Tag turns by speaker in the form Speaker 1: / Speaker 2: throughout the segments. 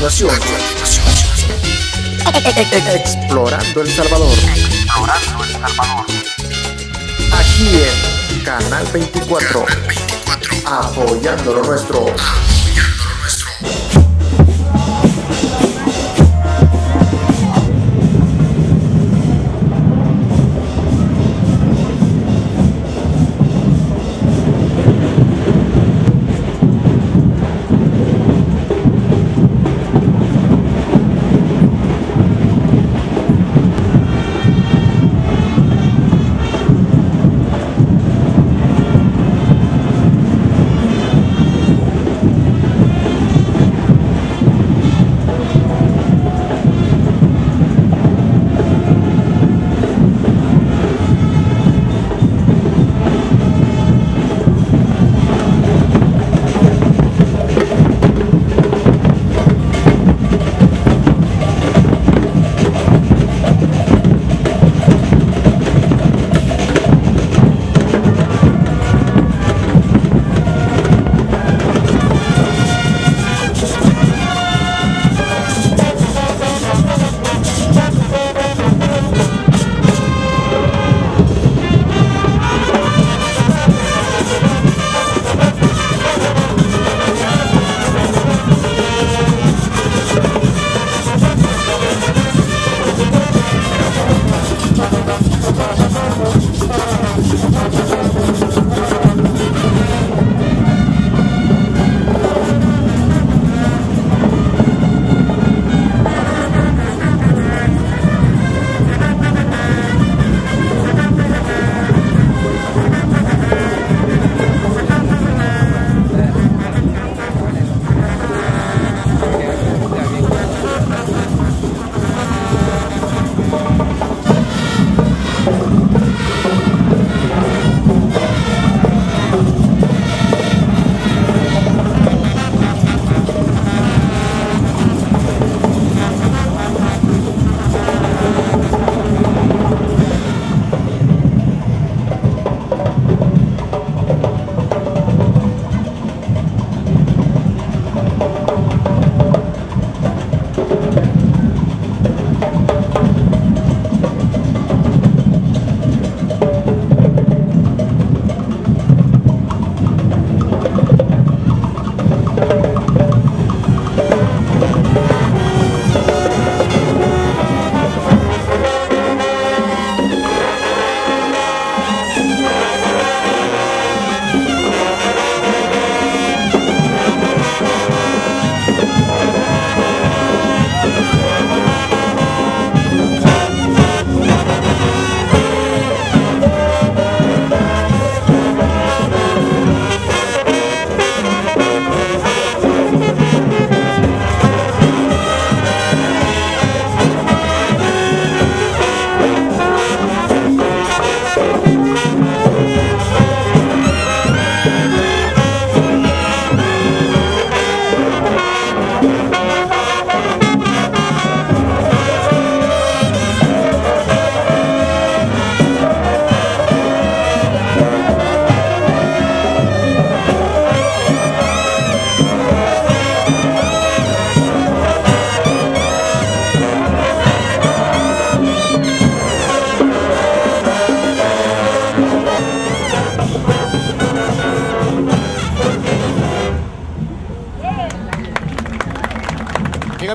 Speaker 1: continuación, explorando El Salvador.
Speaker 2: Explorando El Salvador.
Speaker 1: Aquí en Canal 24. Apoyando lo nuestro.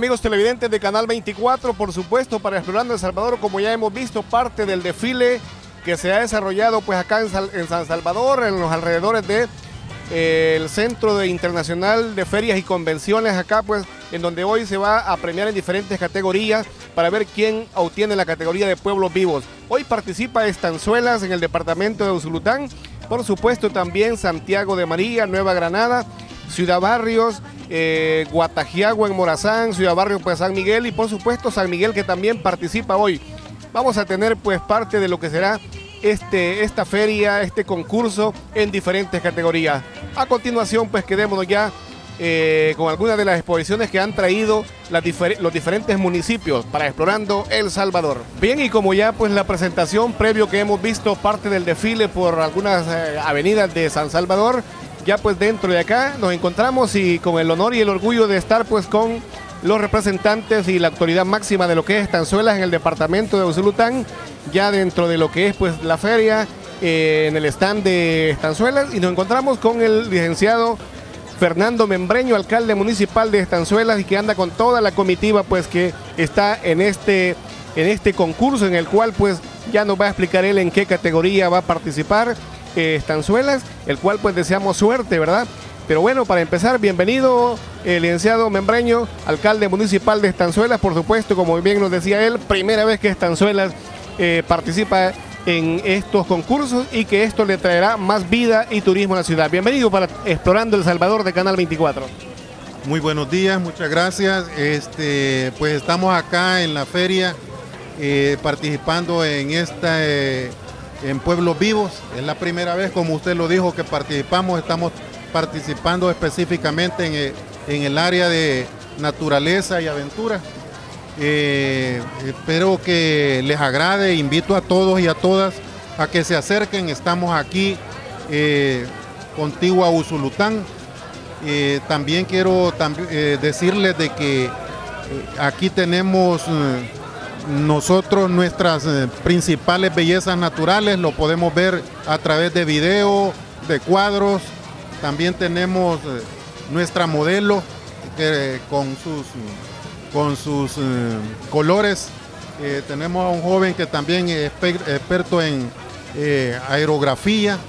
Speaker 3: Amigos televidentes de Canal 24, por supuesto, para Explorando El Salvador, como ya hemos visto, parte del desfile que se ha desarrollado pues acá en, San Salvador, en los alrededores de eh, Centro de Internacional de Ferias y Convenciones acá, pues, en donde hoy se va a premiar en diferentes categorías para ver quién obtiene la categoría de pueblos vivos. Hoy participa Estanzuelas en el departamento de Usulután, por supuesto también Santiago de María, Nueva Granada, Ciudad Barrios, eh, en Morazán, Ciudad Barrio pues San Miguel y por supuesto San Miguel que también participa hoy. Vamos a tener pues parte de lo que será este, esta feria, este concurso en diferentes categorías. A continuación pues quedémonos ya eh, con algunas de las exposiciones que han traído los diferentes municipios para explorando El Salvador. Bien, y como ya pues la presentación previo que hemos visto parte del desfile por algunas eh, avenidas de San Salvador, ya pues dentro de acá nos encontramos y con el honor y el orgullo de estar pues con los representantes y la autoridad máxima de lo que es Estanzuelas en el departamento de Usulután, ya dentro de lo que es pues la feria, eh, en el stand de Estanzuelas, y nos encontramos con el licenciado Fernando Membreño, alcalde municipal de Estanzuelas, y que anda con toda la comitiva pues que está en este, en este concurso, en el cual pues ya nos va a explicar él en qué categoría va a participar eh, Estanzuelas, el cual pues deseamos suerte, ¿verdad? Pero bueno, para empezar, bienvenido, el licenciado Membreño, alcalde municipal de Estanzuelas, por supuesto, como bien nos decía él, primera vez que Estanzuelas eh, participa en estos concursos y que esto le traerá más vida y turismo a la ciudad. Bienvenido para Explorando El Salvador de Canal 24.
Speaker 4: Muy buenos días, muchas gracias. Este, pues estamos acá en la feria eh, participando en esta eh, en Pueblos Vivos. Es la primera vez, como usted lo dijo, que participamos. Estamos participando específicamente en, en el área de naturaleza y aventura. Eh, espero que les agrade, invito a todos y a todas a que se acerquen, estamos aquí eh, contigo a Usulután. Eh, también quiero decirles de que aquí tenemos nosotros nuestras principales bellezas naturales, lo podemos ver a través de video, de cuadros, también tenemos eh, nuestra modelo con sus, con sus eh, colores. Eh, tenemos a un joven que también es experto en aerografía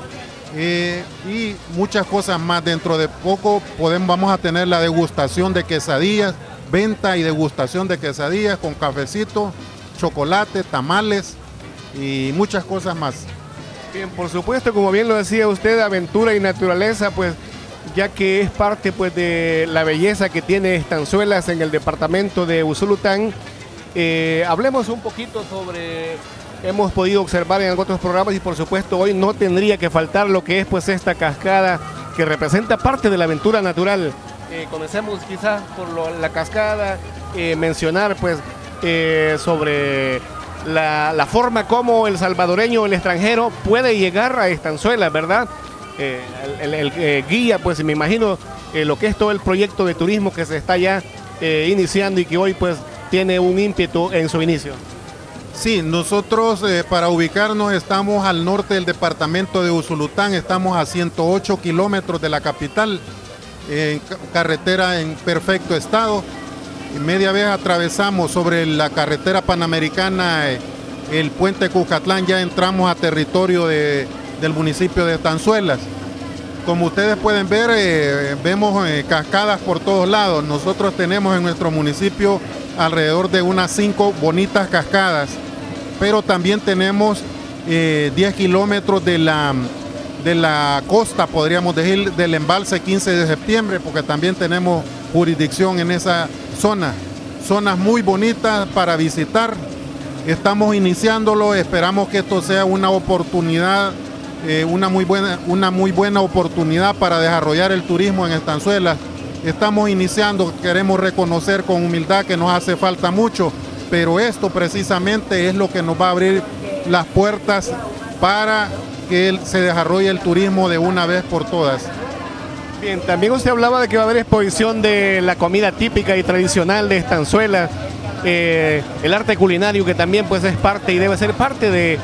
Speaker 4: y muchas cosas más. Dentro de poco podemos, vamos a tener la degustación de quesadillas, venta y degustación de quesadillas con cafecito, chocolate, tamales y muchas cosas más.
Speaker 3: Bien, por supuesto, como bien lo decía usted, aventura y naturaleza, pues ya que es parte pues de la belleza que tiene Estanzuelas en el departamento de Usulután. Eh, hablemos un poquito sobre, hemos podido observar en otros programas y por supuesto hoy no tendría que faltar lo que es pues esta cascada que representa parte de la aventura natural. Eh, comencemos quizás por la cascada, eh, mencionar pues sobre la, forma como el salvadoreño el extranjero puede llegar a Estanzuela, ¿verdad? Eh, el, eh, guía, pues me imagino eh, lo que es todo el proyecto de turismo que se está ya iniciando y que hoy pues tiene un ímpetu en su inicio.
Speaker 4: Sí, nosotros para ubicarnos estamos al norte del departamento de Usulután, estamos a 108 kilómetros de la capital, en carretera en perfecto estado media vez atravesamos sobre la carretera panamericana eh, el puente Cucatlán, ya entramos a territorio del municipio de Tanzuelas. Como ustedes pueden ver, eh, vemos eh, cascadas por todos lados. Nosotros tenemos en nuestro municipio alrededor de unas cinco bonitas cascadas, pero también tenemos 10 kilómetros de la, de la costa, podríamos decir, del embalse 15 de septiembre, porque también tenemos jurisdicción en esa zona. Zonas muy bonitas para visitar. Estamos iniciándolo, esperamos que esto sea una oportunidad, eh, una, muy buena, una muy buena oportunidad para desarrollar el turismo en Estanzuela. Estamos iniciando, queremos reconocer con humildad que nos hace falta mucho, pero esto precisamente es lo que nos va a abrir las puertas para que se desarrolle el turismo de una vez por todas.
Speaker 3: Bien, también usted hablaba de que va a haber exposición de la comida típica y tradicional de Estanzuela, eh, el arte culinario que también pues es parte y debe ser parte de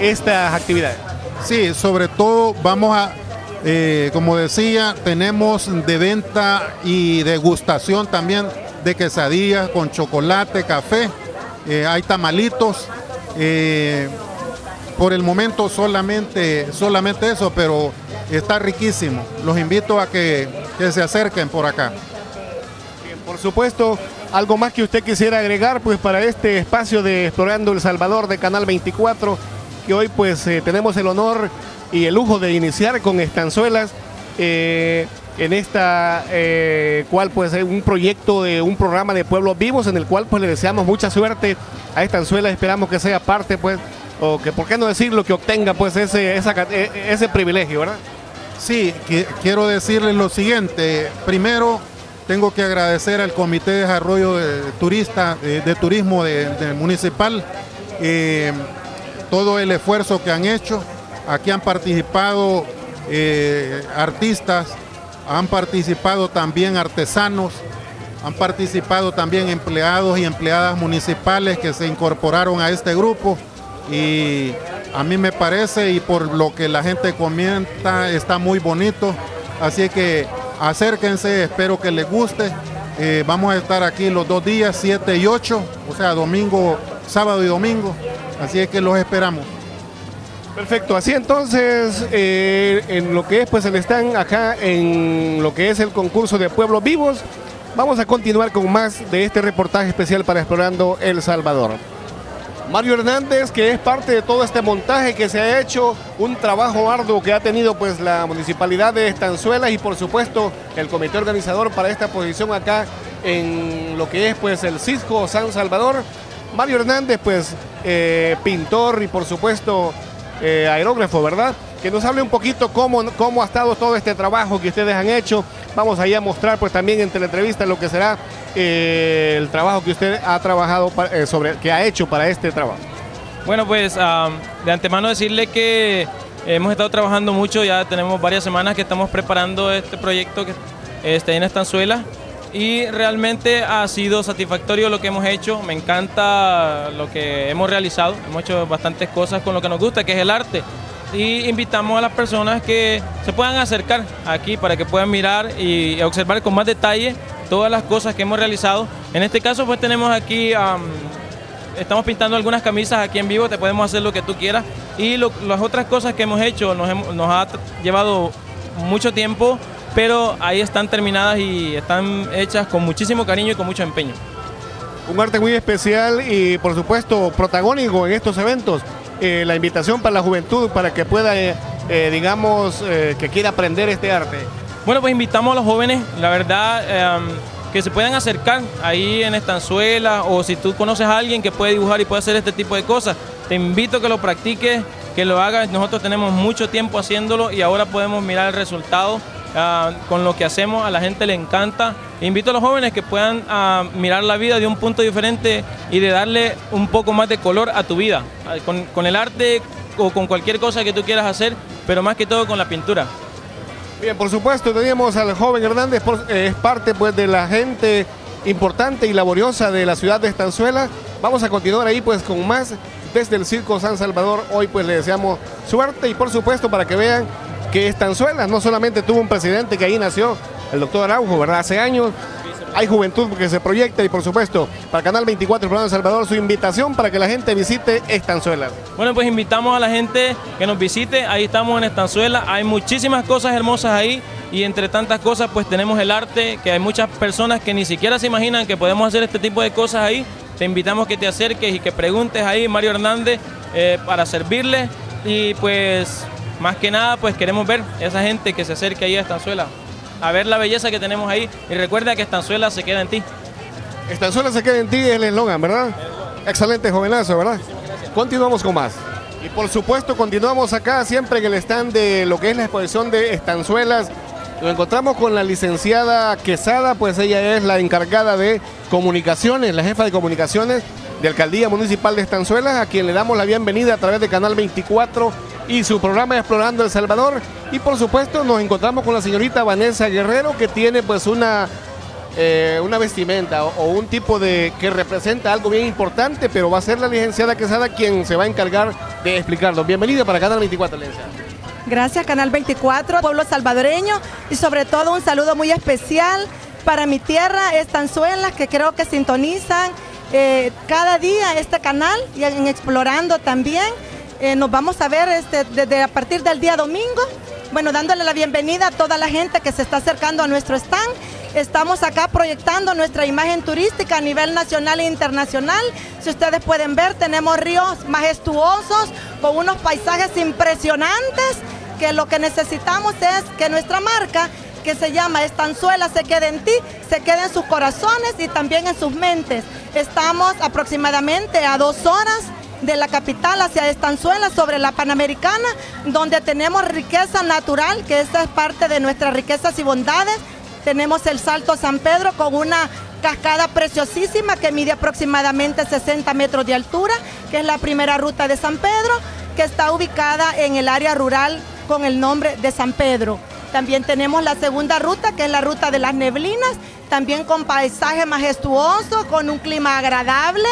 Speaker 3: estas actividades.
Speaker 4: Sí, sobre todo vamos a, eh, como decía, tenemos de venta y degustación también de quesadillas con chocolate, café, eh, hay tamalitos. Por el momento solamente, solamente eso, pero está riquísimo. Los invito a que, se acerquen por acá.
Speaker 3: por supuesto, algo más que usted quisiera agregar pues para este espacio de Explorando El Salvador de Canal 24, que hoy pues eh, tenemos el honor y el lujo de iniciar con Estanzuelas. Eh, en esta eh, cual pues es un proyecto de un programa de pueblos vivos en el cual pues le deseamos mucha suerte a Estanzuelas, esperamos que sea parte pues que por qué no decirlo que obtenga pues ese, e, ese privilegio, ¿verdad?
Speaker 4: Sí, quiero decirles lo siguiente. Primero, tengo que agradecer al Comité de Desarrollo de, Turista, de, Turismo de, Municipal eh, todo el esfuerzo que han hecho. Aquí han participado eh, artistas, han participado también artesanos, Han participado también empleados y empleadas municipales que se incorporaron a este grupo y a mí me parece y por lo que la gente comenta está muy bonito. Así que acérquense, espero que les guste. Eh, vamos a estar aquí los dos días, 7 y 8, o sea, domingo, sábado y domingo. Así es que los esperamos.
Speaker 3: Perfecto, así entonces eh, en lo que es pues el stand acá en lo que es el concurso de pueblos vivos, vamos a continuar con más de este reportaje especial para Explorando El Salvador. Mario Hernández, que es parte de todo este montaje que se ha hecho, un trabajo arduo que ha tenido pues la municipalidad de Estanzuelas y por supuesto el comité organizador para esta posición acá en lo que es pues el Cisco San Salvador. Mario Hernández, pues eh, pintor y por supuesto eh, aerógrafo, ¿verdad? Que nos hable un poquito cómo, cómo ha estado todo este trabajo que ustedes han hecho. Vamos ahí a mostrar pues también entre la entrevista lo que será eh, el trabajo que usted ha trabajado eh, sobre, que ha hecho para este trabajo.
Speaker 5: Bueno, pues de antemano decirle que hemos estado trabajando mucho, ya tenemos varias semanas que estamos preparando este proyecto que está en Estanzuela y realmente ha sido satisfactorio lo que hemos hecho, me encanta lo que hemos realizado, hemos hecho bastantes cosas con lo que nos gusta, que es el arte. Y invitamos a las personas que se puedan acercar aquí para que puedan mirar y observar con más detalle todas las cosas que hemos realizado. En este caso pues tenemos aquí, estamos pintando algunas camisas aquí en vivo, te podemos hacer lo que tú quieras. Y las otras cosas que hemos hecho nos, ha llevado mucho tiempo pero ahí están terminadas y están hechas con muchísimo cariño y con mucho empeño.
Speaker 3: Un arte muy especial y por supuesto protagónico en estos eventos. Eh, la invitación para la juventud para que pueda, eh, eh, digamos, que quiera aprender este arte.
Speaker 5: Bueno, pues invitamos a los jóvenes, la verdad, em, que se puedan acercar ahí en Estanzuela o si tú conoces a alguien que puede dibujar y puede hacer este tipo de cosas, te invito a que lo practiques, que lo hagas. Nosotros tenemos mucho tiempo haciéndolo y ahora podemos mirar el resultado Ah, con lo que hacemos, a la gente le encanta. Invito a los jóvenes que puedan ah, mirar la vida de un punto diferente y de darle un poco más de color a tu vida, ah, con, el arte o con cualquier cosa que tú quieras hacer, pero más que todo con la pintura.
Speaker 3: Bien, por supuesto, teníamos al joven Hernández, eh, es parte pues de la gente importante y laboriosa de la ciudad de Estanzuela. Vamos a continuar ahí pues con más desde el Circo San Salvador. Hoy pues le deseamos suerte y por supuesto para que vean que Estanzuela no solamente tuvo un presidente que ahí nació, el doctor Araujo, ¿verdad? Hace años. Hay juventud que se proyecta y por supuesto para Canal 24 Programa de Salvador su invitación para que la gente visite Estanzuela.
Speaker 5: Bueno, pues invitamos a la gente que nos visite, ahí estamos en Estanzuela, hay muchísimas cosas hermosas ahí y entre tantas cosas pues tenemos el arte, que hay muchas personas que ni siquiera se imaginan que podemos hacer este tipo de cosas ahí. Te invitamos que te acerques y que preguntes ahí, Mario Hernández, eh, para servirle y pues más que nada, pues queremos ver esa gente que se acerque ahí a Estanzuela, a ver la belleza que tenemos ahí. Y recuerda que Estanzuela se queda en ti.
Speaker 3: Estanzuela se queda en ti es el eslogan, ¿verdad? Excelente, jovenazo, ¿verdad? Continuamos con más. Y por supuesto, continuamos acá siempre en el stand de lo que es la exposición de estanzuelas. Nos encontramos con la licenciada Quesada, pues ella es la encargada de comunicaciones, la jefa de comunicaciones de Alcaldía Municipal de Estanzuelas, a quien le damos la bienvenida a través de Canal 24 y su programa Explorando El Salvador. Y por supuesto nos encontramos con la señorita Vanessa Guerrero que tiene pues una, eh, una vestimenta o, un tipo de que representa algo bien importante, pero va a ser la licenciada Quesada quien se va a encargar de explicarlo. Bienvenida para Canal 24, licenciada.
Speaker 6: Gracias, Canal 24, pueblo salvadoreño y sobre todo un saludo muy especial para mi tierra, Estanzuela, que creo que sintonizan eh, cada día este canal y en Explorando también. Eh, nos vamos a ver este, desde a partir del día domingo. Bueno, dándole la bienvenida a toda la gente que se está acercando a nuestro stand. Estamos acá proyectando nuestra imagen turística a nivel nacional e internacional. Si ustedes pueden ver, tenemos ríos majestuosos con unos paisajes impresionantes que lo que necesitamos es que nuestra marca que se llama Estanzuela se quede en ti, se quede en sus corazones y también en sus mentes. Estamos aproximadamente a dos horas de la capital hacia Estanzuela sobre la Panamericana, donde tenemos riqueza natural, que esta es parte de nuestras riquezas y bondades. Tenemos el Salto San Pedro con una cascada preciosísima que mide aproximadamente 60 metros de altura, que es la primera ruta de San Pedro, que está ubicada en el área rural con el nombre de San Pedro. También tenemos la segunda ruta, que es la ruta de las neblinas, también con paisaje majestuoso, con un clima agradable,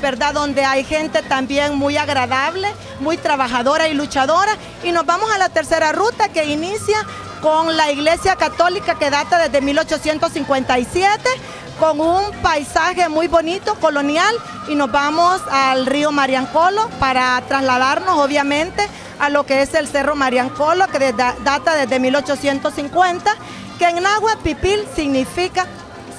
Speaker 6: ¿verdad? Donde hay gente también muy agradable, muy trabajadora y luchadora. Y nos vamos a la tercera ruta que inicia con la iglesia católica que data desde 1857, con un paisaje muy bonito, colonial, y nos vamos al río Mariancolo para trasladarnos, obviamente, a lo que es el Cerro Mariancolo, que data desde 1850, que en náhuatl pipil significa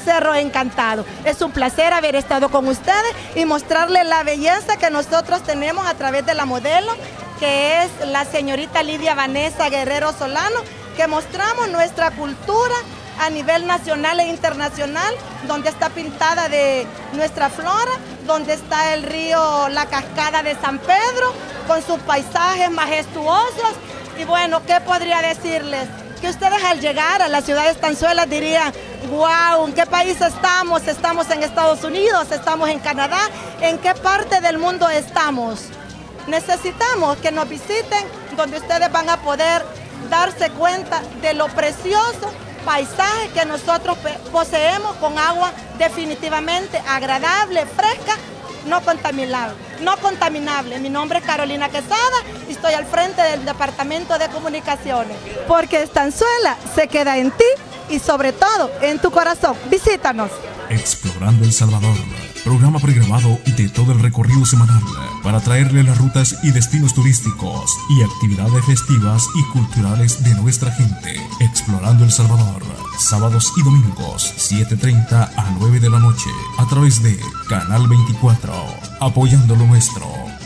Speaker 6: Cerro Encantado. Es un placer haber estado con ustedes y mostrarles la belleza que nosotros tenemos a través de la modelo, que es la señorita Lidia Vanessa Guerrero Solano, que mostramos nuestra cultura a nivel nacional e internacional, donde está pintada de nuestra flora, donde está el río, la cascada de San Pedro, con sus paisajes majestuosos. Y bueno, ¿qué podría decirles? Que ustedes al llegar a la ciudad de Estanzuela dirían, wow, ¿en qué país estamos? Estamos en Estados Unidos, estamos en Canadá, ¿en qué parte del mundo estamos? Necesitamos que nos visiten donde ustedes van a poder darse cuenta de lo precioso paisaje que nosotros poseemos con agua definitivamente agradable, fresca, no contaminable. No contaminable. Mi nombre es Carolina Quesada y estoy al frente del Departamento de Comunicaciones. Porque Estanzuela se queda en ti y sobre todo en tu corazón. Visítanos.
Speaker 7: Explorando El Salvador programa pregrabado de todo el recorrido semanal para traerle las rutas y destinos turísticos y actividades festivas y culturales de nuestra gente. Explorando El Salvador, sábados y domingos, 7.30 a 9 de la noche, a través de Canal 24, apoyando lo nuestro.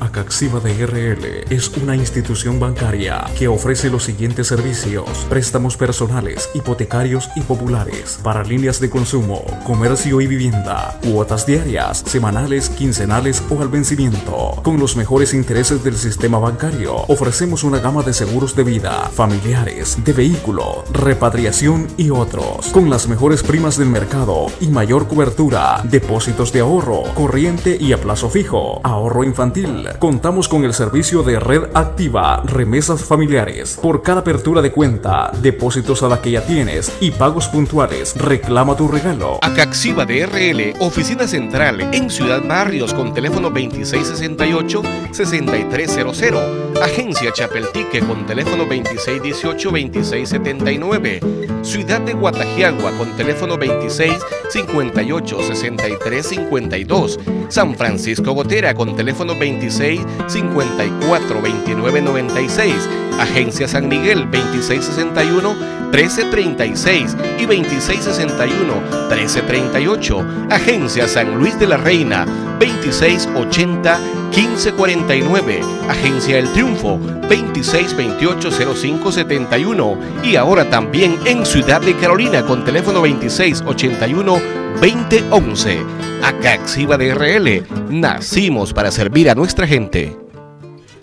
Speaker 7: Acaxiva de RL es una institución bancaria que ofrece los siguientes servicios: préstamos personales, hipotecarios y populares para líneas de consumo, comercio y vivienda, cuotas diarias, semanales, quincenales o al vencimiento. Con los mejores intereses del sistema bancario, ofrecemos una gama de seguros de vida, familiares, de vehículo, repatriación y otros, con las mejores primas del mercado y mayor cobertura, depósitos de ahorro, corriente y a plazo fijo, ahorro infantil contamos con el servicio de red activa, remesas familiares. Por cada apertura de cuenta, depósitos a la que ya tienes y pagos puntuales, reclama tu regalo.
Speaker 8: Acaxiva DRL, oficina central en Ciudad Barrios con teléfono 2668-6300. Agencia Chapeltique con teléfono 2618-2679. Ciudad de Guatajiagua con teléfono 26 58 63 52. San Francisco Gotera con teléfono 26 54 29 96. Agencia San Miguel 2661 1336 y 2661 1338. Agencia San Luis de la Reina 2680 1549. Agencia El Triunfo 2628 0571 y ahora también en Ciudad de Carolina con teléfono 2681 2011. Acá Exiva de RL, nacimos para servir a nuestra gente.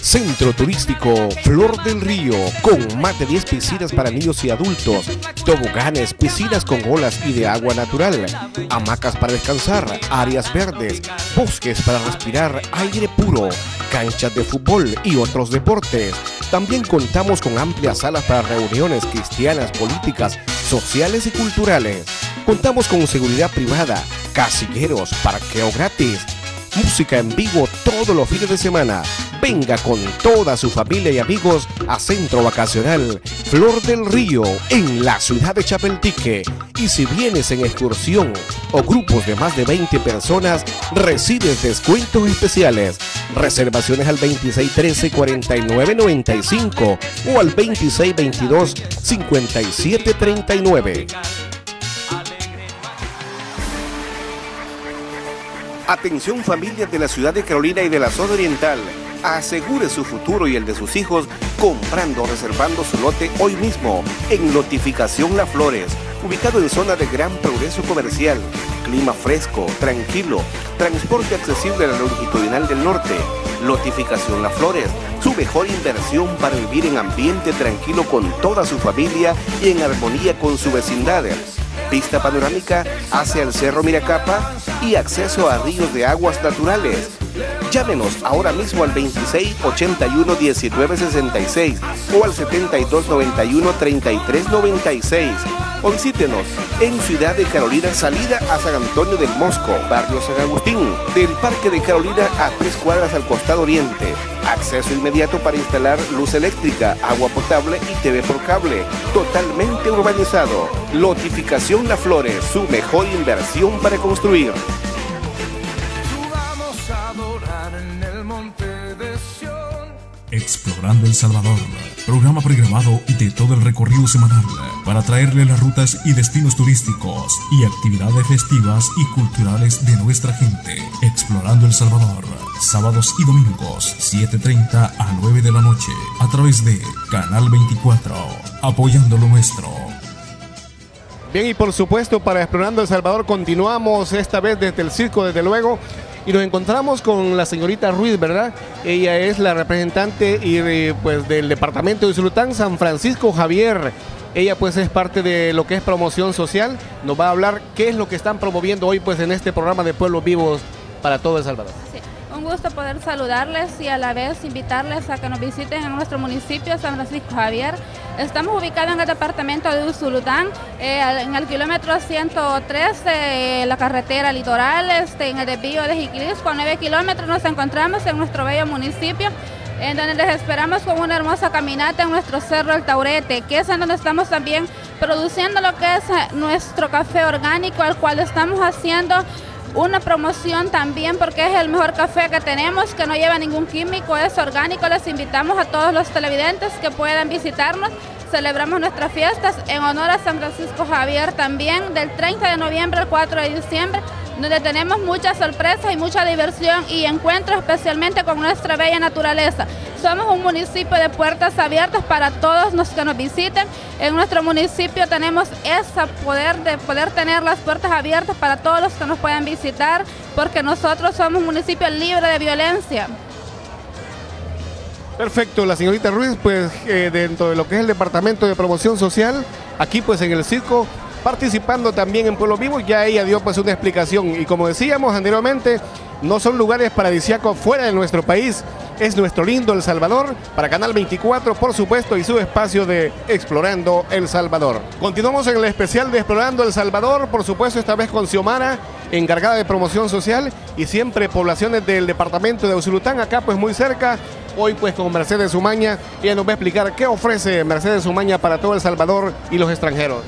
Speaker 8: Centro Turístico Flor del Río, con más de 10 piscinas para niños y adultos, toboganes, piscinas con olas y de agua natural, hamacas para descansar, áreas verdes, bosques para respirar aire puro, canchas de fútbol y otros deportes. También contamos con amplias salas para reuniones cristianas, políticas, sociales y culturales. Contamos con seguridad privada, casilleros, parqueo gratis, música en vivo todos los fines de semana Venga con toda su familia y amigos a Centro Vacacional Flor del Río en la ciudad de Chapeltique. Y si vienes en excursión o grupos de más de 20 personas, recibes descuentos especiales. Reservaciones al 2613-4995 o al 2622-5739. Atención familias de la ciudad de Carolina y de la zona oriental asegure su futuro y el de sus hijos comprando o reservando su lote hoy mismo en Lotificación La Flores, ubicado en zona de gran progreso comercial, clima fresco, tranquilo, transporte accesible a la longitudinal del norte. Lotificación Las Flores, su mejor inversión para vivir en ambiente tranquilo con toda su familia y en armonía con su vecindad. Vista panorámica hacia el Cerro Miracapa y acceso a ríos de aguas naturales Llámenos ahora mismo al 26 81 19 66 o al 72 91 33 96 o visítenos en Ciudad de Carolina, salida a San Antonio del Mosco, barrio San Agustín, del Parque de Carolina a tres cuadras al costado oriente. Acceso inmediato para instalar luz eléctrica, agua potable y TV por cable. Totalmente urbanizado. Lotificación La Flores, su mejor inversión para construir.
Speaker 7: Explorando El Salvador, programa pregrabado de todo el recorrido semanal para traerle las rutas y destinos turísticos y actividades festivas y culturales de nuestra gente. Explorando El Salvador, sábados y domingos, 7.30 a 9 de la noche, a través de Canal 24, apoyando lo nuestro.
Speaker 3: Bien, y por supuesto, para Explorando El Salvador continuamos esta vez desde el circo, desde luego, y nos encontramos con la señorita Ruiz, ¿verdad? Ella es la representante y eh, pues del departamento de Sultán San Francisco Javier. Ella pues es parte de lo que es promoción social. Nos va a hablar qué es lo que están promoviendo hoy pues en este programa de Pueblos Vivos para todo El Salvador.
Speaker 9: Un gusto poder saludarles y a la vez invitarles a que nos visiten en nuestro municipio San Francisco Javier. Estamos ubicados en el departamento de Usulután, eh, en el kilómetro 103 de la carretera litoral, este, en el desvío de Jiquilisco, a 9 kilómetros nos encontramos en nuestro bello municipio en donde les esperamos con una hermosa caminata en nuestro Cerro El Taurete, que es en donde estamos también produciendo lo que es eh, nuestro café orgánico, al cual estamos haciendo una promoción también porque es el mejor café que tenemos, que no lleva ningún químico, es orgánico. Les invitamos a todos los televidentes que puedan visitarnos. Celebramos nuestras fiestas en honor a San Francisco Javier también del 30 de noviembre al 4 de diciembre donde tenemos muchas sorpresas y mucha diversión y encuentros especialmente con nuestra bella naturaleza. Somos un municipio de puertas abiertas para todos los que nos visiten. En nuestro municipio tenemos ese poder de poder tener las puertas abiertas para todos los que nos puedan visitar, porque nosotros somos un municipio libre de violencia.
Speaker 3: Perfecto, la señorita Ruiz, pues eh, dentro de lo que es el Departamento de Promoción Social, aquí pues en el circo participando también en Pueblo Vivo. Ya ella dio pues una explicación y como decíamos anteriormente, no son lugares paradisíacos fuera de nuestro país. Es nuestro lindo El Salvador para Canal 24, por supuesto, y su espacio de Explorando El Salvador. Continuamos en el especial de Explorando El Salvador, por supuesto, esta vez con Xiomara, encargada de promoción social y siempre poblaciones del departamento de Usulután, acá pues muy cerca. Hoy pues con Mercedes Umaña, ella nos va a explicar qué ofrece Mercedes Umaña para todo El Salvador y los extranjeros.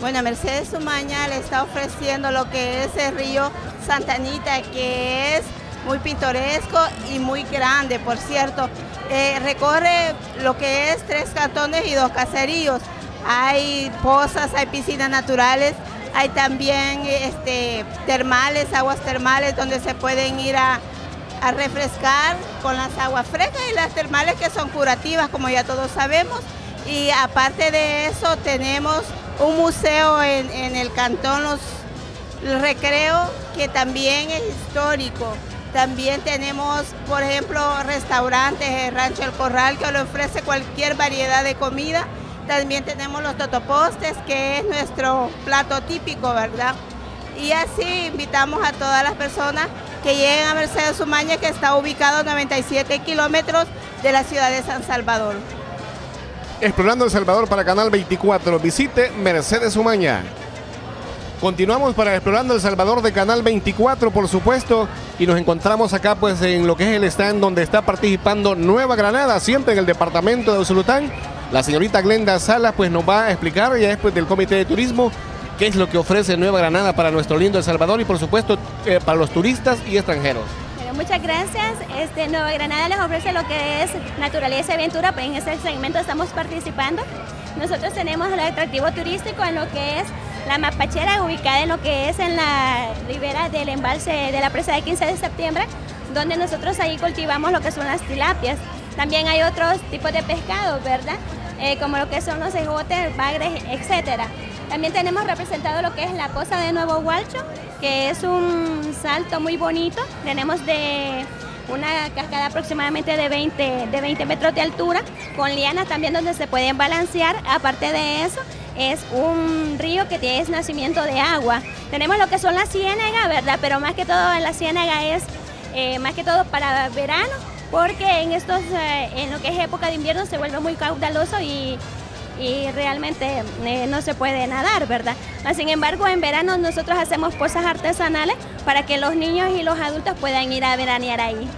Speaker 10: Bueno, Mercedes Sumaña le está ofreciendo lo que es el río Santanita, que es muy pintoresco y muy grande, por cierto. Eh, recorre lo que es tres cantones y dos caseríos. Hay pozas, hay piscinas naturales, hay también este, termales, aguas termales donde se pueden ir a, a refrescar con las aguas frescas y las termales que son curativas, como ya todos sabemos. Y aparte de eso tenemos un museo en, el cantón Los, Recreo que también es histórico. También tenemos, por ejemplo, restaurantes, el Rancho El Corral que le ofrece cualquier variedad de comida. También tenemos los totopostes, que es nuestro plato típico, ¿verdad? Y así invitamos a todas las personas que lleguen a Mercedes Umaña, que está ubicado a 97 kilómetros de la ciudad de San Salvador.
Speaker 3: Explorando El Salvador para Canal 24. Visite Mercedes Umaña. Continuamos para Explorando El Salvador de Canal 24, por supuesto, y nos encontramos acá pues en lo que es el stand donde está participando Nueva Granada, siempre en el departamento de Usulután. La señorita Glenda Salas pues nos va a explicar ya después del Comité de Turismo qué es lo que ofrece Nueva Granada para nuestro lindo El Salvador y por supuesto eh, para los turistas y extranjeros
Speaker 11: muchas gracias. Este, Nueva Granada les ofrece lo que es naturaleza y aventura, pues en este segmento estamos participando. Nosotros tenemos el atractivo turístico en lo que es la Mapachera, ubicada en lo que es en la ribera del embalse de la presa de 15 de septiembre, donde nosotros ahí cultivamos lo que son las tilapias. También hay otros tipos de pescado, ¿verdad? Eh, como lo que son los ejotes, bagres, etcétera. También tenemos representado lo que es la cosa de Nuevo Hualcho, que es un salto muy bonito. Tenemos de una cascada aproximadamente de 20, de 20 metros de altura, con lianas también donde se pueden balancear. Aparte de eso, es un río que tiene nacimiento de agua. Tenemos lo que son las ciénagas, ¿verdad? Pero más que todo la ciénaga es eh, más que todo para verano, porque en, estos, eh, en lo que es época de invierno se vuelve muy caudaloso y, y realmente eh, no se puede nadar, ¿verdad? Sin embargo, en verano nosotros hacemos cosas artesanales para que los niños y los adultos puedan ir a veranear ahí.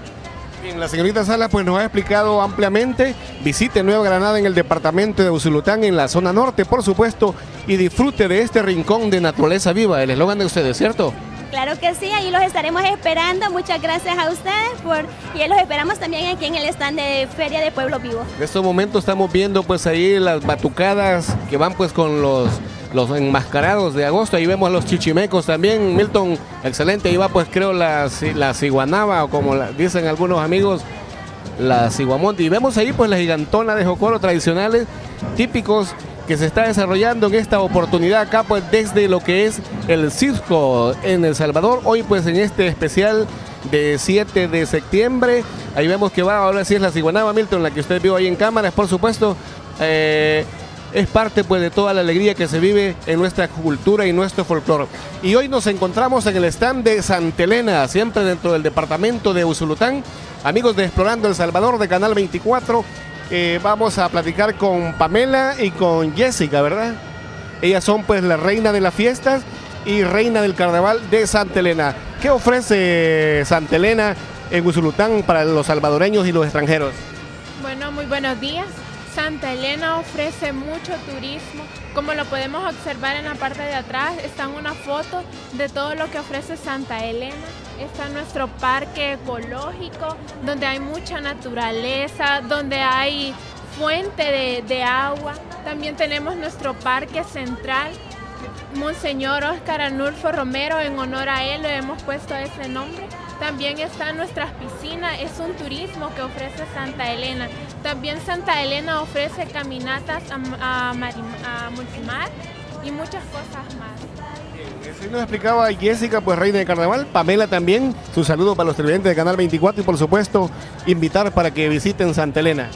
Speaker 3: Bien, la señorita Sala pues nos ha explicado ampliamente. Visite Nueva Granada en el departamento de Usulután, en la zona norte, por supuesto, y disfrute de este rincón de naturaleza viva, el eslogan de ustedes, ¿cierto?
Speaker 11: Claro que sí, ahí los estaremos esperando. Muchas gracias a ustedes por y los esperamos también aquí en el stand de Feria de Pueblo Vivo.
Speaker 3: En estos momentos estamos viendo pues ahí las batucadas que van pues con los los enmascarados de agosto. Ahí vemos a los chichimecos también. Milton, excelente. Ahí va pues creo la, la ciguanaba o como dicen algunos amigos, la ciguamonte. Y vemos ahí pues la gigantona de Jocoro tradicionales típicos que se está desarrollando en esta oportunidad acá pues desde lo que es el circo en El Salvador. Hoy pues en este especial de 7 de septiembre. Ahí vemos que va, ahora sí es la ciguanaba Milton, la que usted vio ahí en cámaras, por supuesto. Eh, es parte pues de toda la alegría que se vive en nuestra cultura y nuestro folclore. Y hoy nos encontramos en el stand de Santa Elena, siempre dentro del departamento de Usulután. Amigos de Explorando El Salvador de Canal 24, eh, vamos a platicar con Pamela y con Jessica, ¿verdad? Ellas son pues la reina de las fiestas y reina del carnaval de Santa Elena. ¿Qué ofrece Santa Elena en Usulután para los salvadoreños y los extranjeros?
Speaker 12: Bueno, muy buenos días. Santa Elena ofrece mucho turismo. Como lo podemos observar en la parte de atrás, están una foto de todo lo que ofrece Santa Elena. Está nuestro parque ecológico, donde hay mucha naturaleza, donde hay fuente de, de agua. También tenemos nuestro parque central, Monseñor Óscar Anulfo Romero, en honor a él le hemos puesto ese nombre. También están nuestras piscinas, es un turismo que ofrece Santa Elena. También Santa Elena ofrece caminatas a, a, Multimar y muchas cosas más.
Speaker 3: Eso nos explicaba Jessica, pues reina de carnaval, Pamela también, su saludo para los televidentes de Canal 24 y por supuesto invitar para que visiten Santa Elena.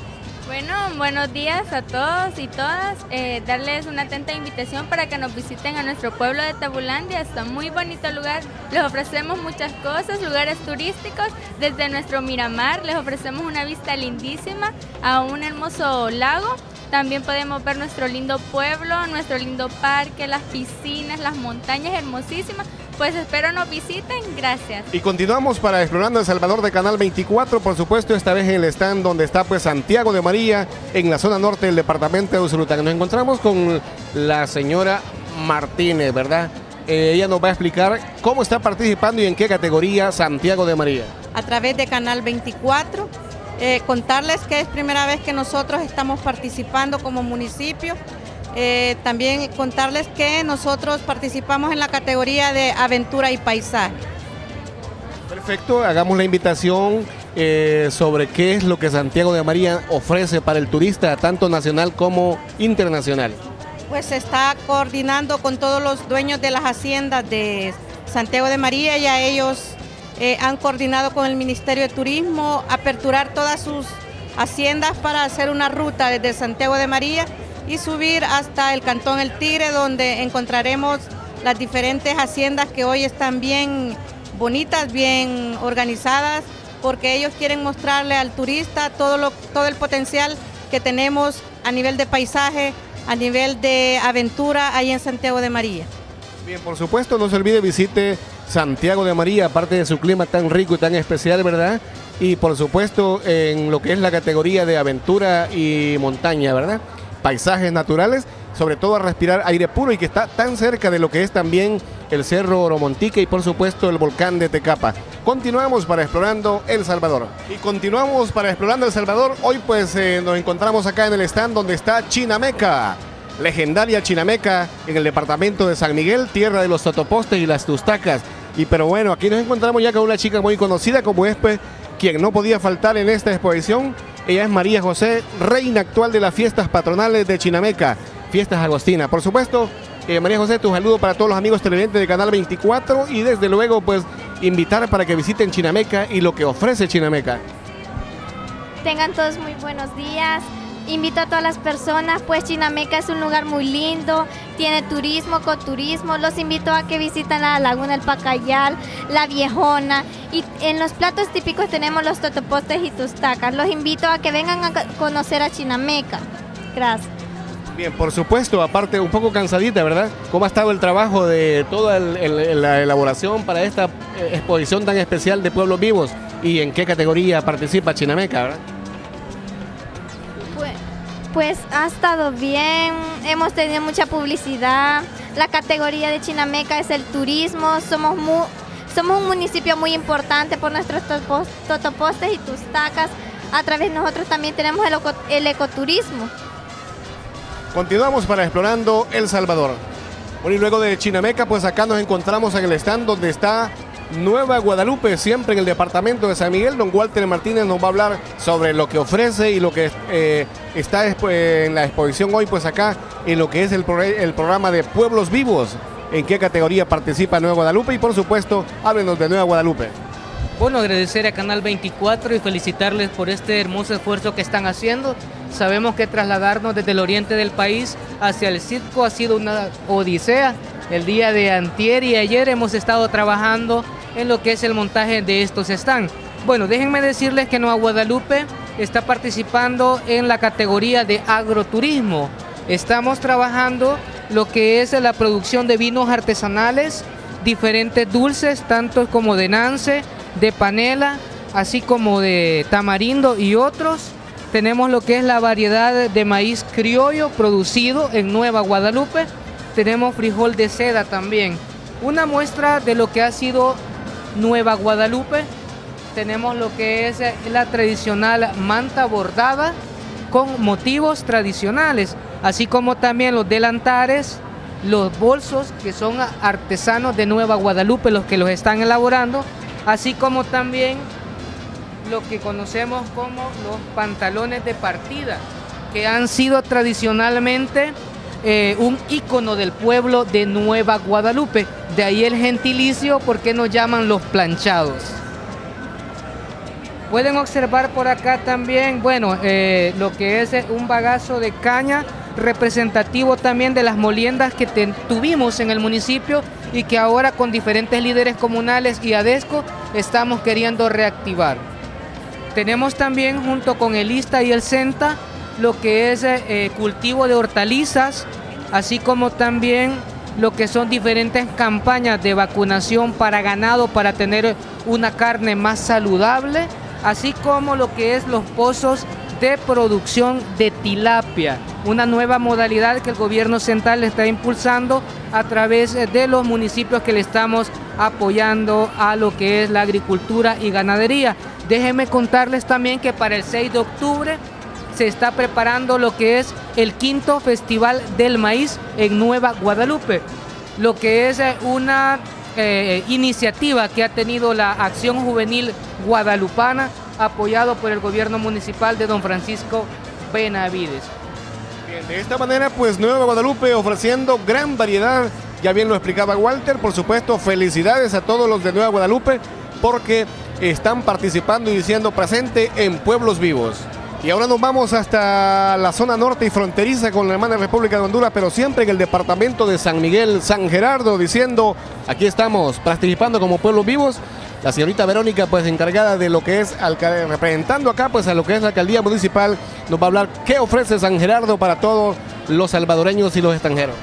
Speaker 13: Bueno, buenos días a todos y todas. Eh, darles una atenta invitación para que nos visiten a nuestro pueblo de Tabulandia. Está muy bonito lugar. Les ofrecemos muchas cosas, lugares turísticos. Desde nuestro Miramar les ofrecemos una vista lindísima a un hermoso lago. También podemos ver nuestro lindo pueblo, nuestro lindo parque, las piscinas, las montañas hermosísimas. Pues espero nos visiten, gracias.
Speaker 3: Y continuamos para Explorando El Salvador de Canal 24, por supuesto, esta vez en el stand donde está pues Santiago de María, en la zona norte del departamento de Usulután. Nos encontramos con la señora Martínez, ¿verdad? Eh, ella nos va a explicar cómo está participando y en qué categoría Santiago de María.
Speaker 6: A través de Canal 24, eh, contarles que es primera vez que nosotros estamos participando como municipio eh, también contarles que nosotros participamos en la categoría de aventura y paisaje.
Speaker 3: Perfecto, hagamos la invitación eh, sobre qué es lo que Santiago de María ofrece para el turista, tanto nacional como internacional.
Speaker 6: Pues se está coordinando con todos los dueños de las haciendas de Santiago de María, ya ellos eh, han coordinado con el Ministerio de Turismo aperturar todas sus haciendas para hacer una ruta desde Santiago de María y subir hasta el Cantón El Tigre, donde encontraremos las diferentes haciendas que hoy están bien bonitas, bien organizadas, porque ellos quieren mostrarle al turista todo, el potencial que tenemos a nivel de paisaje, a nivel de aventura ahí en Santiago de María.
Speaker 3: Bien, por supuesto, no se olvide visite Santiago de María, aparte de su clima tan rico y tan especial, ¿verdad? Y por supuesto en lo que es la categoría de aventura y montaña, ¿verdad? paisajes naturales, sobre todo a respirar aire puro y que está tan cerca de lo que es también el Cerro Oromontique y por supuesto el volcán de Tecapa. Continuamos para Explorando El Salvador. Y continuamos para Explorando El Salvador. Hoy pues eh, nos encontramos acá en el stand donde está Chinameca. Legendaria Chinameca en el departamento de San Miguel, tierra de los totopostes y las tustacas. Y pero bueno, aquí nos encontramos ya con una chica muy conocida como es pues, quien no podía faltar en esta exposición ella es María José, reina actual de las fiestas patronales de Chinameca, fiestas Agostina. Por supuesto, eh, María José, tu saludo para todos los amigos televidentes de Canal 24 y desde luego, pues, invitar para que visiten Chinameca y lo que ofrece Chinameca.
Speaker 14: Tengan todos muy buenos días. Invito a todas las personas, pues Chinameca es un lugar muy lindo, tiene turismo, coturismo. Los invito a que visiten la Laguna del Pacayal, la Viejona. Y en los platos típicos tenemos los totopostes y tustacas. Los invito a que vengan a conocer a Chinameca. Gracias.
Speaker 3: Bien, por supuesto, aparte un poco cansadita, ¿verdad? ¿Cómo ha estado el trabajo de toda la elaboración para esta eh, exposición tan especial de pueblos vivos? ¿Y en qué categoría participa Chinameca, verdad?
Speaker 14: Pues, ha estado bien, hemos tenido mucha publicidad. La categoría de Chinameca es el turismo, somos un municipio muy importante por nuestros totopostes y tustacas. A través de nosotros también tenemos el ecoturismo.
Speaker 3: Continuamos para explorando El Salvador. Bueno, y luego de Chinameca, pues acá nos encontramos en el stand donde está Nueva Guadalupe, siempre en el departamento de San Miguel. Don Walter Martínez nos va a hablar sobre lo que ofrece y lo que eh, está en la exposición hoy, pues acá en lo que es el, el programa de Pueblos Vivos. ¿En qué categoría participa Nueva Guadalupe? Y por supuesto, háblenos de Nueva Guadalupe.
Speaker 15: Bueno, agradecer a Canal 24 y felicitarles por este hermoso esfuerzo que están haciendo. Sabemos que trasladarnos desde el oriente del país hacia el circo ha sido una odisea. El día de antier y ayer hemos estado trabajando en lo que es el montaje de estos stands. Bueno, déjenme decirles que Nueva Guadalupe está participando en la categoría de agroturismo. Estamos trabajando lo que es la producción de vinos artesanales, diferentes dulces, tanto como de Nance, de panela, así como de tamarindo y otros. Tenemos lo que es la variedad de maíz criollo producido en Nueva Guadalupe. Tenemos frijol de seda también. Una muestra de lo que ha sido Nueva Guadalupe. Tenemos lo que es la tradicional manta bordada con motivos tradicionales, así como también los delantares, los bolsos que son artesanos de Nueva Guadalupe los que los están elaborando así como también lo que conocemos como los pantalones de partida, que han sido tradicionalmente eh, un ícono del pueblo de Nueva Guadalupe. De ahí el gentilicio, porque nos llaman los planchados. Pueden observar por acá también, bueno, eh, lo que es un bagazo de caña representativo también de las moliendas que tuvimos en el municipio y que ahora con diferentes líderes comunales y ADESCO estamos queriendo reactivar. Tenemos también junto con el ISTA y el CENTA lo que es eh, cultivo de hortalizas, así como también lo que son diferentes campañas de vacunación para ganado para tener una carne más saludable, así como lo que es los pozos de producción de tilapia, una nueva modalidad que el gobierno central está impulsando a través de los municipios que le estamos apoyando a lo que es la agricultura y ganadería. Déjenme contarles también que para el 6 de octubre se está preparando lo que es el quinto Festival del Maíz en Nueva Guadalupe, lo que es eh, una eh, iniciativa que ha tenido la Acción Juvenil Guadalupana apoyado por el gobierno municipal de don Francisco Benavides.
Speaker 3: de esta manera, pues Nueva Guadalupe ofreciendo gran variedad, ya bien lo explicaba Walter, por supuesto, felicidades a todos los de Nueva Guadalupe porque están participando y diciendo presente en Pueblos Vivos. Y ahora nos vamos hasta la zona norte y fronteriza con la hermana República de Honduras, pero siempre en el departamento de San Miguel, San Gerardo, diciendo, aquí estamos participando como pueblos vivos la señorita Verónica, pues encargada de lo que es, representando acá, pues a lo que es la alcaldía municipal, nos va a hablar qué ofrece San Gerardo para todos los salvadoreños y los extranjeros.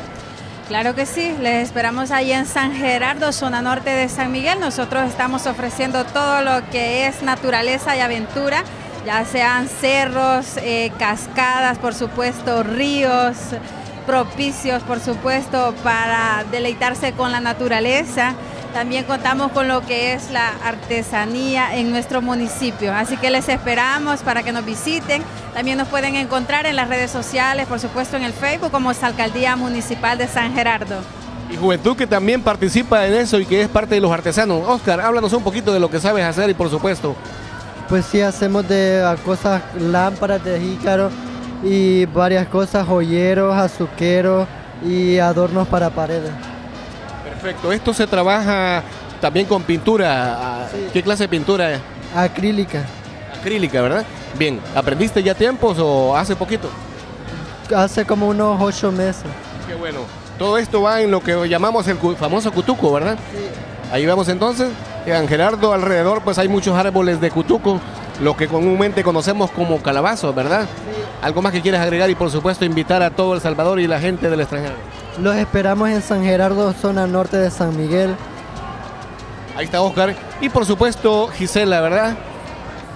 Speaker 16: Claro que sí, les esperamos ahí en San Gerardo, zona norte de San Miguel. Nosotros estamos ofreciendo todo lo que es naturaleza y aventura, ya sean cerros, eh, cascadas, por supuesto, ríos propicios, por supuesto, para deleitarse con la naturaleza. También contamos con lo que es la artesanía en nuestro municipio. Así que les esperamos para que nos visiten. También nos pueden encontrar en las redes sociales, por supuesto en el Facebook, como Alcaldía Municipal de San Gerardo.
Speaker 3: Y Juventud que también participa en eso y que es parte de los artesanos. Oscar, háblanos un poquito de lo que sabes hacer y por supuesto.
Speaker 17: Pues sí, hacemos de cosas, lámparas de jícaro y varias cosas, joyeros, azuqueros y adornos para paredes.
Speaker 3: Perfecto. Esto se trabaja también con pintura. ¿Qué clase de pintura es?
Speaker 17: Acrílica.
Speaker 3: Acrílica, ¿verdad? Bien, ¿aprendiste ya tiempos o hace poquito?
Speaker 17: Hace como unos ocho meses.
Speaker 3: Qué bueno. Todo esto va en lo que llamamos el famoso cutuco, ¿verdad? Ahí vamos entonces. En Gerardo alrededor pues hay muchos árboles de cutuco, lo que comúnmente conocemos como calabazos, ¿verdad? Algo más que quieres agregar y por supuesto invitar a todo El Salvador y la gente del extranjero.
Speaker 17: Los esperamos en San Gerardo, zona norte de San Miguel.
Speaker 3: Ahí está Oscar. Y por supuesto Gisela, ¿verdad?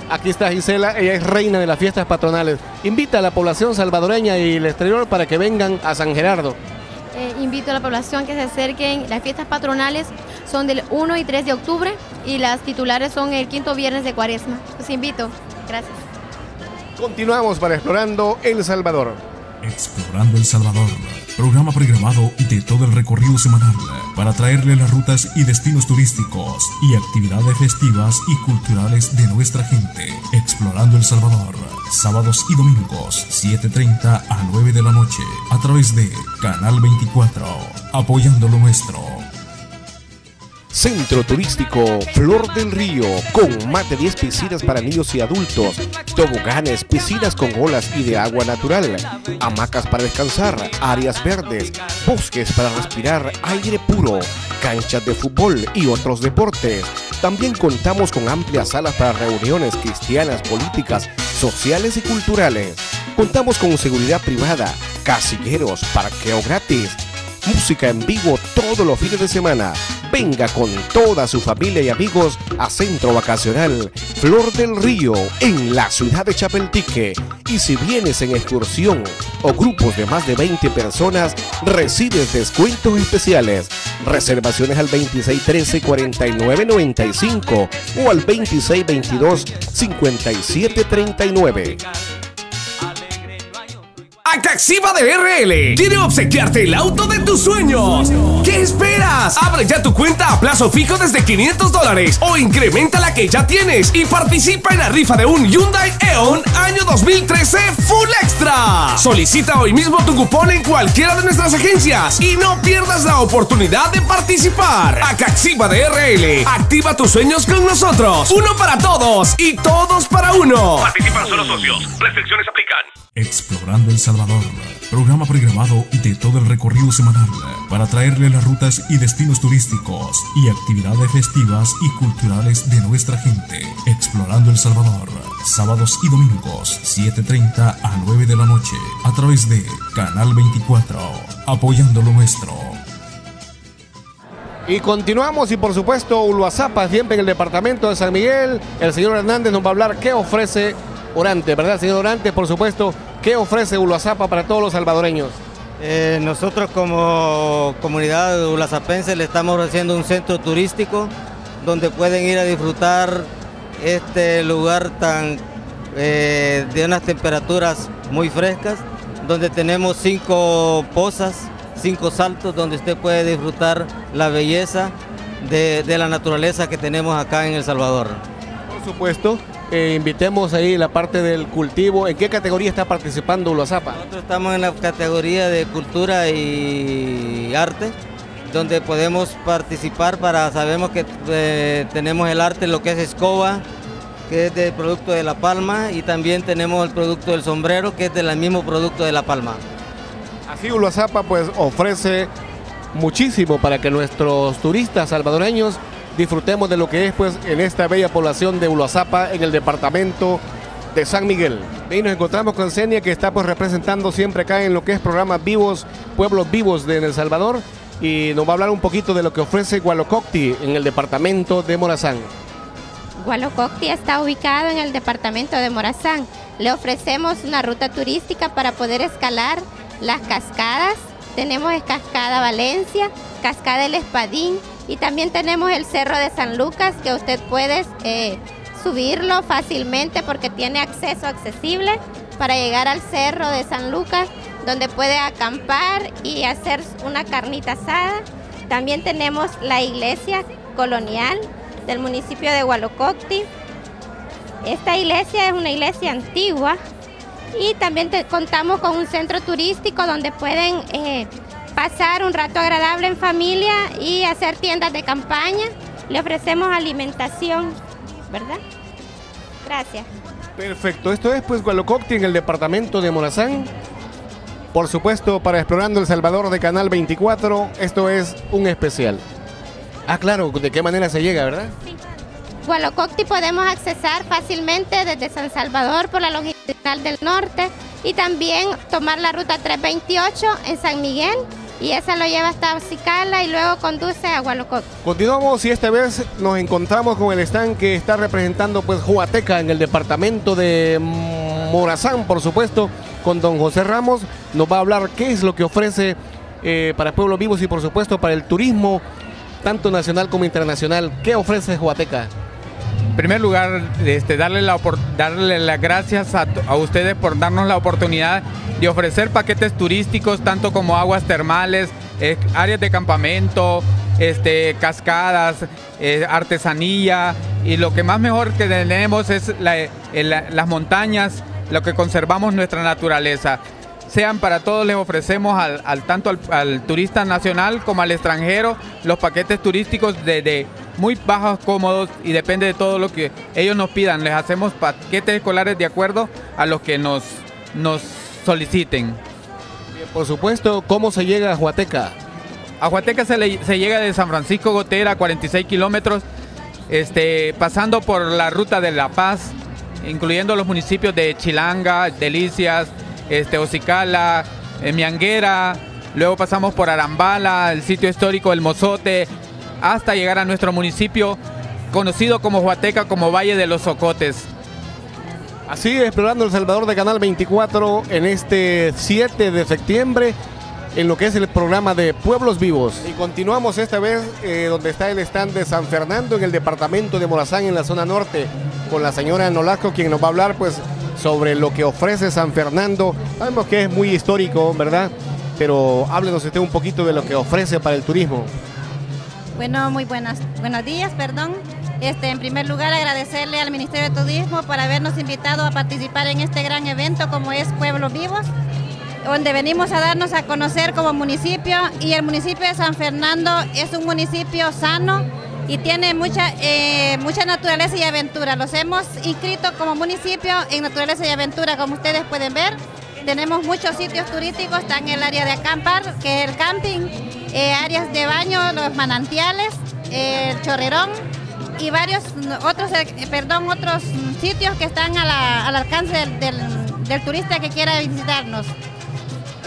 Speaker 3: Aquí está Gisela, ella es reina de las fiestas patronales. Invita a la población salvadoreña y el exterior para que vengan a San Gerardo.
Speaker 18: Eh, invito a la población que se acerquen. Las fiestas patronales son del 1 y 3 de octubre y las titulares son el quinto viernes de cuaresma. Los invito. Gracias.
Speaker 3: Continuamos para Explorando El Salvador.
Speaker 7: Explorando El Salvador, programa programado de todo el recorrido semanal para traerle las rutas y destinos turísticos y actividades festivas y culturales de nuestra gente. Explorando El Salvador, sábados y domingos, 7.30 a 9 de la noche, a través de Canal 24, apoyando lo nuestro.
Speaker 8: Centro Turístico Flor del Río, con más de 10 piscinas para niños y adultos, toboganes, piscinas con olas y de agua natural, hamacas para descansar, áreas verdes, bosques para respirar aire puro, canchas de fútbol y otros deportes. También contamos con amplias salas para reuniones cristianas, políticas, sociales y culturales. Contamos con seguridad privada, casilleros, parqueo gratis, música en vivo todos los fines de semana. Venga con toda su familia y amigos a Centro Vacacional Flor del Río en la ciudad de Chapeltique. Y si vienes en excursión o grupos de más de 20 personas, recibes descuentos especiales. Reservaciones al 2613-4995 o al 2622-5739.
Speaker 19: Acaxiva de RL quiere obsequiarte el auto de tus sueños. ¿Qué esperas? Abre ya tu cuenta a plazo fijo desde 500 dólares o incrementa la que ya tienes y participa en la rifa de un Hyundai Eon año 2013 Full Extra. Solicita hoy mismo tu cupón en cualquiera de nuestras agencias y no pierdas la oportunidad de participar. Acaxiva de RL, activa tus sueños con nosotros. Uno para todos y todos para uno.
Speaker 2: Participan solo socios. Restricciones aplican.
Speaker 7: Explorando El Salvador, programa programado de todo el recorrido semanal para traerle las rutas y destinos turísticos y actividades festivas y culturales de nuestra gente. Explorando El Salvador, sábados y domingos, 7.30 a 9 de la noche, a través de Canal 24, apoyando lo nuestro.
Speaker 3: Y continuamos y por supuesto Uluazapa, siempre en el departamento de San Miguel. El señor Hernández nos va a hablar qué ofrece Orante, ¿verdad, señor Orante? Por supuesto, ¿qué ofrece Uluazapa para todos los salvadoreños?
Speaker 20: Eh, nosotros como comunidad ulazapense le estamos ofreciendo un centro turístico donde pueden ir a disfrutar este lugar tan eh, de unas temperaturas muy frescas, donde tenemos cinco pozas, cinco saltos, donde usted puede disfrutar la belleza de, de la naturaleza que tenemos acá en El Salvador.
Speaker 3: Por supuesto, eh, invitemos ahí la parte del cultivo. ¿En qué categoría está participando Uluazapa?
Speaker 20: Nosotros estamos en la categoría de cultura y arte, donde podemos participar para, sabemos que eh, tenemos el arte, lo que es escoba, que es del producto de La Palma, y también tenemos el producto del sombrero, que es del mismo producto de La Palma.
Speaker 3: Así Uluazapa pues ofrece muchísimo para que nuestros turistas salvadoreños disfrutemos de lo que es pues en esta bella población de Uluazapa en el departamento de San Miguel. Y nos encontramos con Senia que está pues representando siempre acá en lo que es programas vivos, pueblos vivos de en El Salvador y nos va a hablar un poquito de lo que ofrece Gualococti en el departamento de Morazán.
Speaker 14: Gualococti está ubicado en el departamento de Morazán. Le ofrecemos una ruta turística para poder escalar las cascadas. Tenemos Cascada Valencia, Cascada El Espadín y también tenemos el Cerro de San Lucas que usted puede eh, subirlo fácilmente porque tiene acceso accesible para llegar al Cerro de San Lucas donde puede acampar y hacer una carnita asada. También tenemos la iglesia colonial del municipio de Hualococti. Esta iglesia es una iglesia antigua y también contamos con un centro turístico donde pueden eh, pasar un rato agradable en familia y hacer tiendas de campaña. Le ofrecemos alimentación, ¿verdad? Gracias.
Speaker 3: Perfecto, esto es pues Gualococti en el departamento de Morazán. Por supuesto, para Explorando El Salvador de Canal 24, esto es un especial. Ah, claro, ¿de qué manera se llega, verdad?
Speaker 14: Gualococti podemos accesar fácilmente desde San Salvador por la longitudinal del norte y también tomar la ruta 328 en San Miguel y esa lo lleva hasta Cicala y luego conduce a Gualococti.
Speaker 3: Continuamos y esta vez nos encontramos con el stand que está representando pues Juateca en el departamento de Morazán, por supuesto, con don José Ramos. Nos va a hablar qué es lo que ofrece eh, para pueblos vivos y por supuesto para el turismo, tanto nacional como internacional. ¿Qué ofrece Juateca?
Speaker 21: En primer lugar, este, darle, la, darle las gracias a, ustedes por darnos la oportunidad de ofrecer paquetes turísticos, tanto como aguas termales, eh, áreas de campamento, este, cascadas, eh, artesanía y lo que más mejor que tenemos es eh, la, las montañas, lo que conservamos nuestra naturaleza. Sean para todos, les ofrecemos al, al tanto al, al, turista nacional como al extranjero los paquetes turísticos de, de muy bajos, cómodos y depende de todo lo que ellos nos pidan. Les hacemos paquetes escolares de acuerdo a lo que nos, nos soliciten.
Speaker 3: Por supuesto, ¿cómo se llega a Huateca?
Speaker 21: A Huateca se, le, se llega de San Francisco Gotera, 46 kilómetros, este, pasando por la ruta de La Paz, incluyendo los municipios de Chilanga, Delicias, este, Ocicala, eh, Mianguera, luego pasamos por Arambala, el sitio histórico del Mozote, hasta llegar a nuestro municipio conocido como Huateca, como Valle de los Socotes.
Speaker 3: Así, explorando El Salvador de Canal 24 en este 7 de septiembre, en lo que es el programa de Pueblos Vivos. Y continuamos esta vez eh, donde está el stand de San Fernando en el departamento de Morazán, en la zona norte, con la señora Nolasco, quien nos va a hablar pues sobre lo que ofrece San Fernando. Sabemos que es muy histórico, ¿verdad? Pero háblenos usted un poquito de lo que ofrece para el turismo.
Speaker 22: Bueno, muy buenas, buenos días, perdón. Este, en primer lugar, agradecerle al Ministerio de Turismo por habernos invitado a participar en este gran evento como es Pueblos Vivos, donde venimos a darnos a conocer como municipio y el municipio de San Fernando es un municipio sano y tiene mucha, eh, naturaleza y aventura. Los hemos inscrito como municipio en naturaleza y aventura, como ustedes pueden ver. Tenemos muchos sitios turísticos, está en el área de acampar, que es el camping, eh, áreas de baño, los manantiales, eh, el chorrerón y varios otros, eh, perdón, otros sitios que están al alcance del, turista que quiera visitarnos.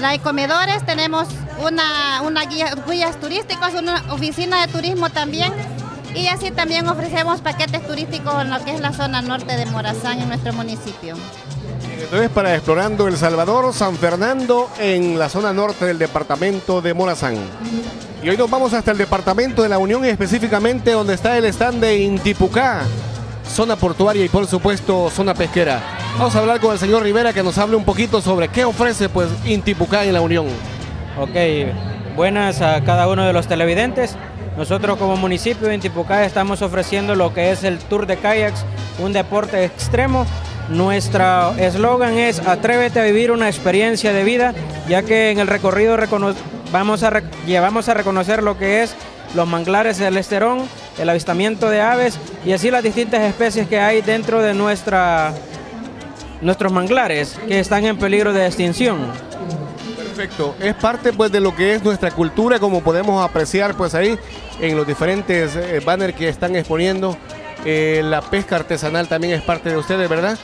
Speaker 22: Hay comedores, tenemos una, guía, guías turísticos, una oficina de turismo también y así también ofrecemos paquetes turísticos en lo que es la zona norte de Morazán en nuestro municipio.
Speaker 3: Entonces, para Explorando El Salvador, San Fernando, en la zona norte del departamento de Morazán. Y hoy nos vamos hasta el departamento de la Unión, específicamente donde está el stand de Intipucá, zona portuaria y por supuesto zona pesquera. Vamos a hablar con el señor Rivera que nos hable un poquito sobre qué ofrece pues Intipucá en la Unión.
Speaker 23: Ok, buenas a cada uno de los televidentes. Nosotros como municipio de Intipucá estamos ofreciendo lo que es el Tour de Kayaks, un deporte extremo nuestro eslogan es Atrévete a vivir una experiencia de vida, ya que en el recorrido vamos a llevamos a reconocer lo que es los manglares del esterón, el avistamiento de aves y así las distintas especies que hay dentro de nuestros manglares que están en peligro de extinción.
Speaker 3: Perfecto, es parte pues de lo que es nuestra cultura, como podemos apreciar pues ahí en los diferentes eh, banners que están exponiendo. Eh, la pesca artesanal también es parte de ustedes, ¿verdad?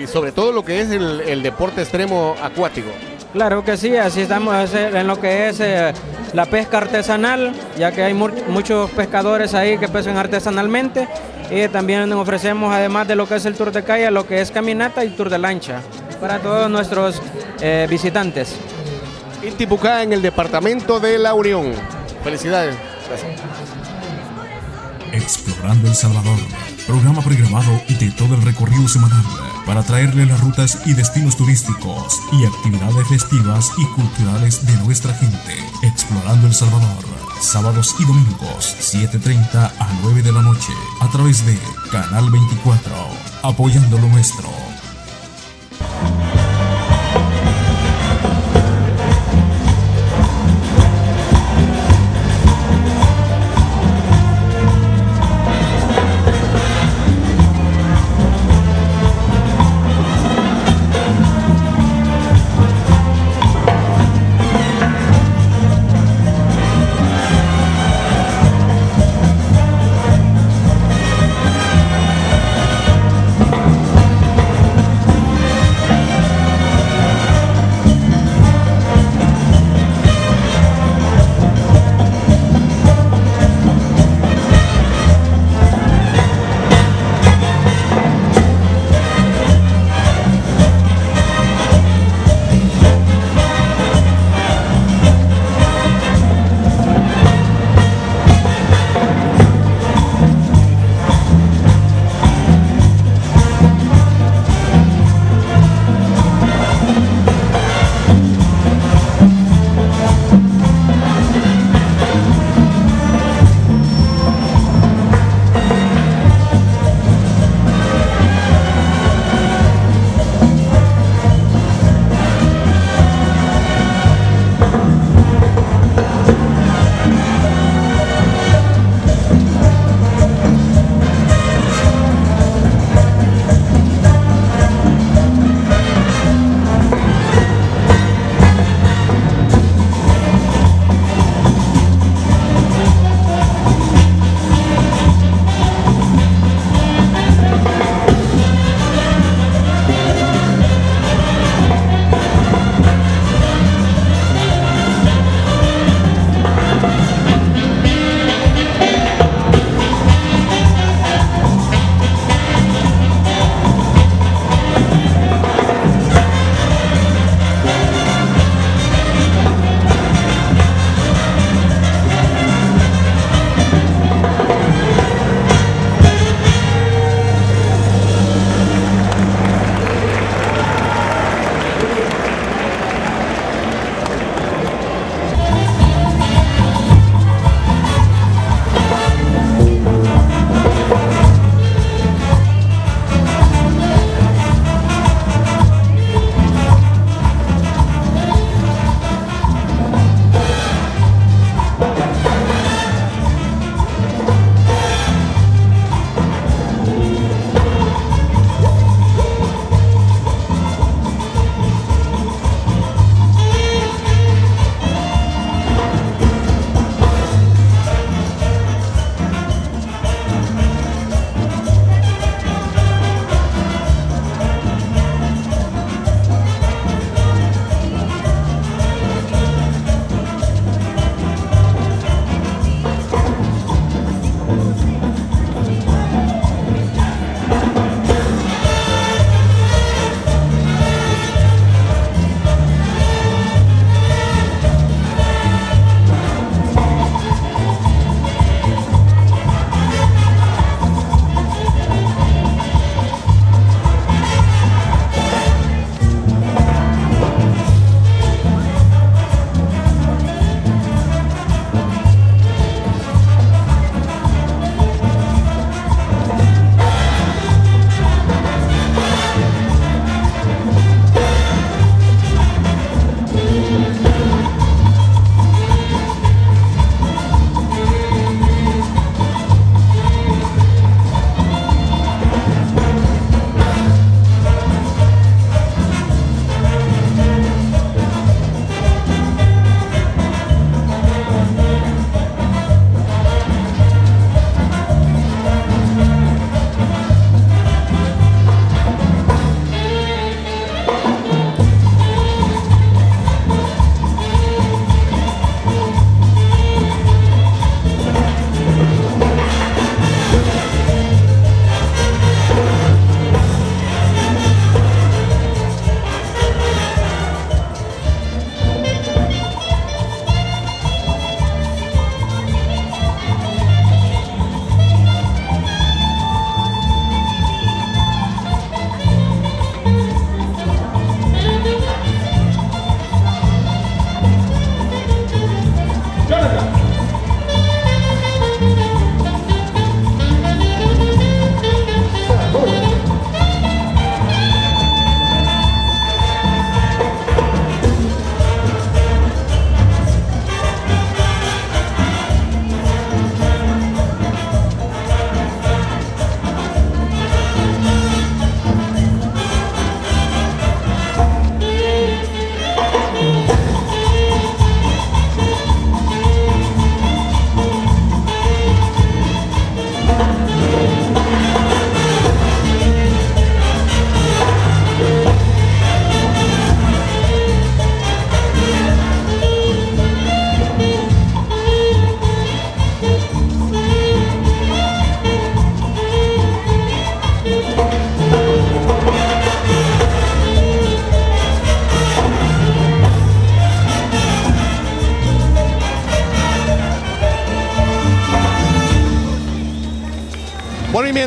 Speaker 3: y sobre todo lo que es el, el, deporte extremo acuático.
Speaker 23: Claro que sí, así estamos en lo que es eh, la pesca artesanal, ya que hay mu muchos pescadores ahí que pescan artesanalmente y también ofrecemos además de lo que es el tour de calle, lo que es caminata y tour de lancha para todos nuestros eh, visitantes.
Speaker 3: Intipucá en el departamento de La Unión. Felicidades. Gracias.
Speaker 7: Explorando El Salvador, programa programado de todo el recorrido semanal para traerle las rutas y destinos turísticos y actividades festivas y culturales de nuestra gente. Explorando El Salvador, sábados y domingos, 7.30 a 9 de la noche, a través de Canal 24, apoyando lo nuestro.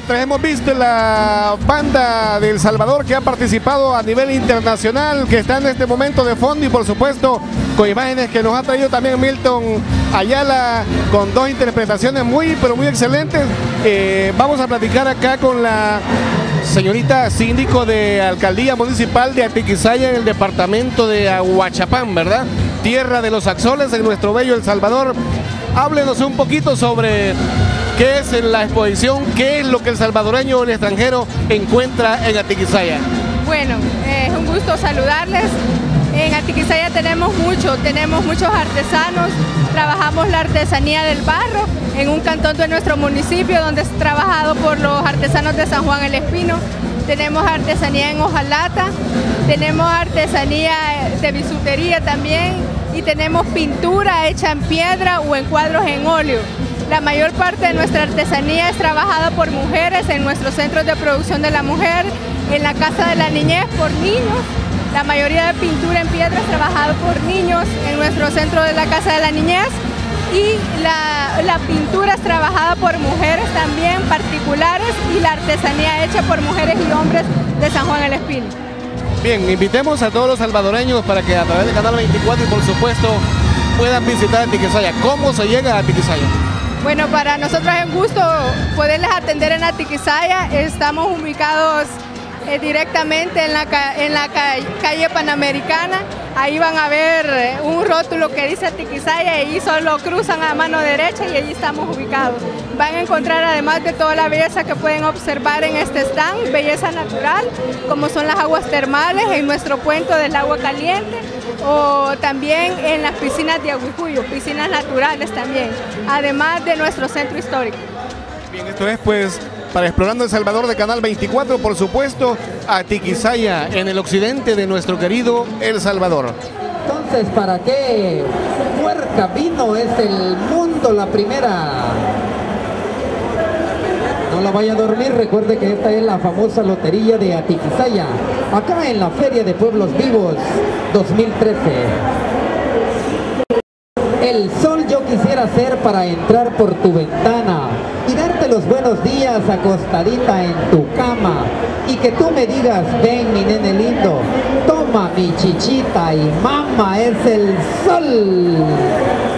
Speaker 3: Hemos visto la banda de El Salvador que ha participado a nivel internacional, que está en este momento de fondo y por supuesto con imágenes que nos ha traído también Milton Ayala con dos interpretaciones muy, pero muy excelentes, eh, vamos a platicar acá con la señorita síndico de Alcaldía Municipal de Atiquizaya en el departamento de Aguachapán, ¿verdad? Tierra de los Axoles en nuestro bello El Salvador. Háblenos un poquito sobre qué es la exposición, qué es lo que el salvadoreño o el extranjero encuentra en Atiquizaya.
Speaker 24: Bueno, es un gusto saludarles. En Atiquizaya tenemos mucho, tenemos muchos artesanos, trabajamos la artesanía del barro en un cantón de nuestro municipio donde es trabajado por los artesanos de San Juan el Espino. Tenemos artesanía en hojalata, tenemos artesanía de bisutería también y tenemos pintura hecha en piedra o en cuadros en óleo. La mayor parte de nuestra artesanía es trabajada por mujeres en nuestros centros de producción de la mujer, en la Casa de la Niñez por niños. La mayoría de pintura en piedra es trabajada por niños en nuestro centro de la Casa de la Niñez y la, pintura es trabajada por mujeres también particulares y la artesanía hecha por mujeres y hombres de San Juan el Espino.
Speaker 3: Bien, invitemos a todos los salvadoreños para que a través de Canal 24 y por supuesto puedan visitar Atiquizaya. ¿Cómo se llega a Atiquizaya?
Speaker 24: Bueno, para nosotros es un gusto poderles atender en Atiquizaya. Estamos ubicados eh, directamente en la, calle Panamericana. Ahí van a ver eh, un rótulo que dice Atiquizaya y solo cruzan a mano derecha y allí estamos ubicados. Van a encontrar además de toda la belleza que pueden observar en este stand, belleza natural, como son las aguas termales en nuestro puente del agua caliente o también en las piscinas de Aguijuyo, piscinas naturales también, además de nuestro centro histórico.
Speaker 3: Bien, esto es pues para Explorando El Salvador de Canal 24, por supuesto, a Tiquisaya, en el occidente de nuestro querido El Salvador.
Speaker 25: Entonces, ¿para qué puerca vino es el mundo la primera? No la vaya a dormir, recuerde que esta es la famosa lotería de Atiquizaya, acá en la Feria de Pueblos Vivos 2013. El sol yo quisiera ser para entrar por tu ventana y darte los buenos días acostadita en tu cama y que tú me digas, ven mi nene lindo, toma mi chichita y mamá es el sol.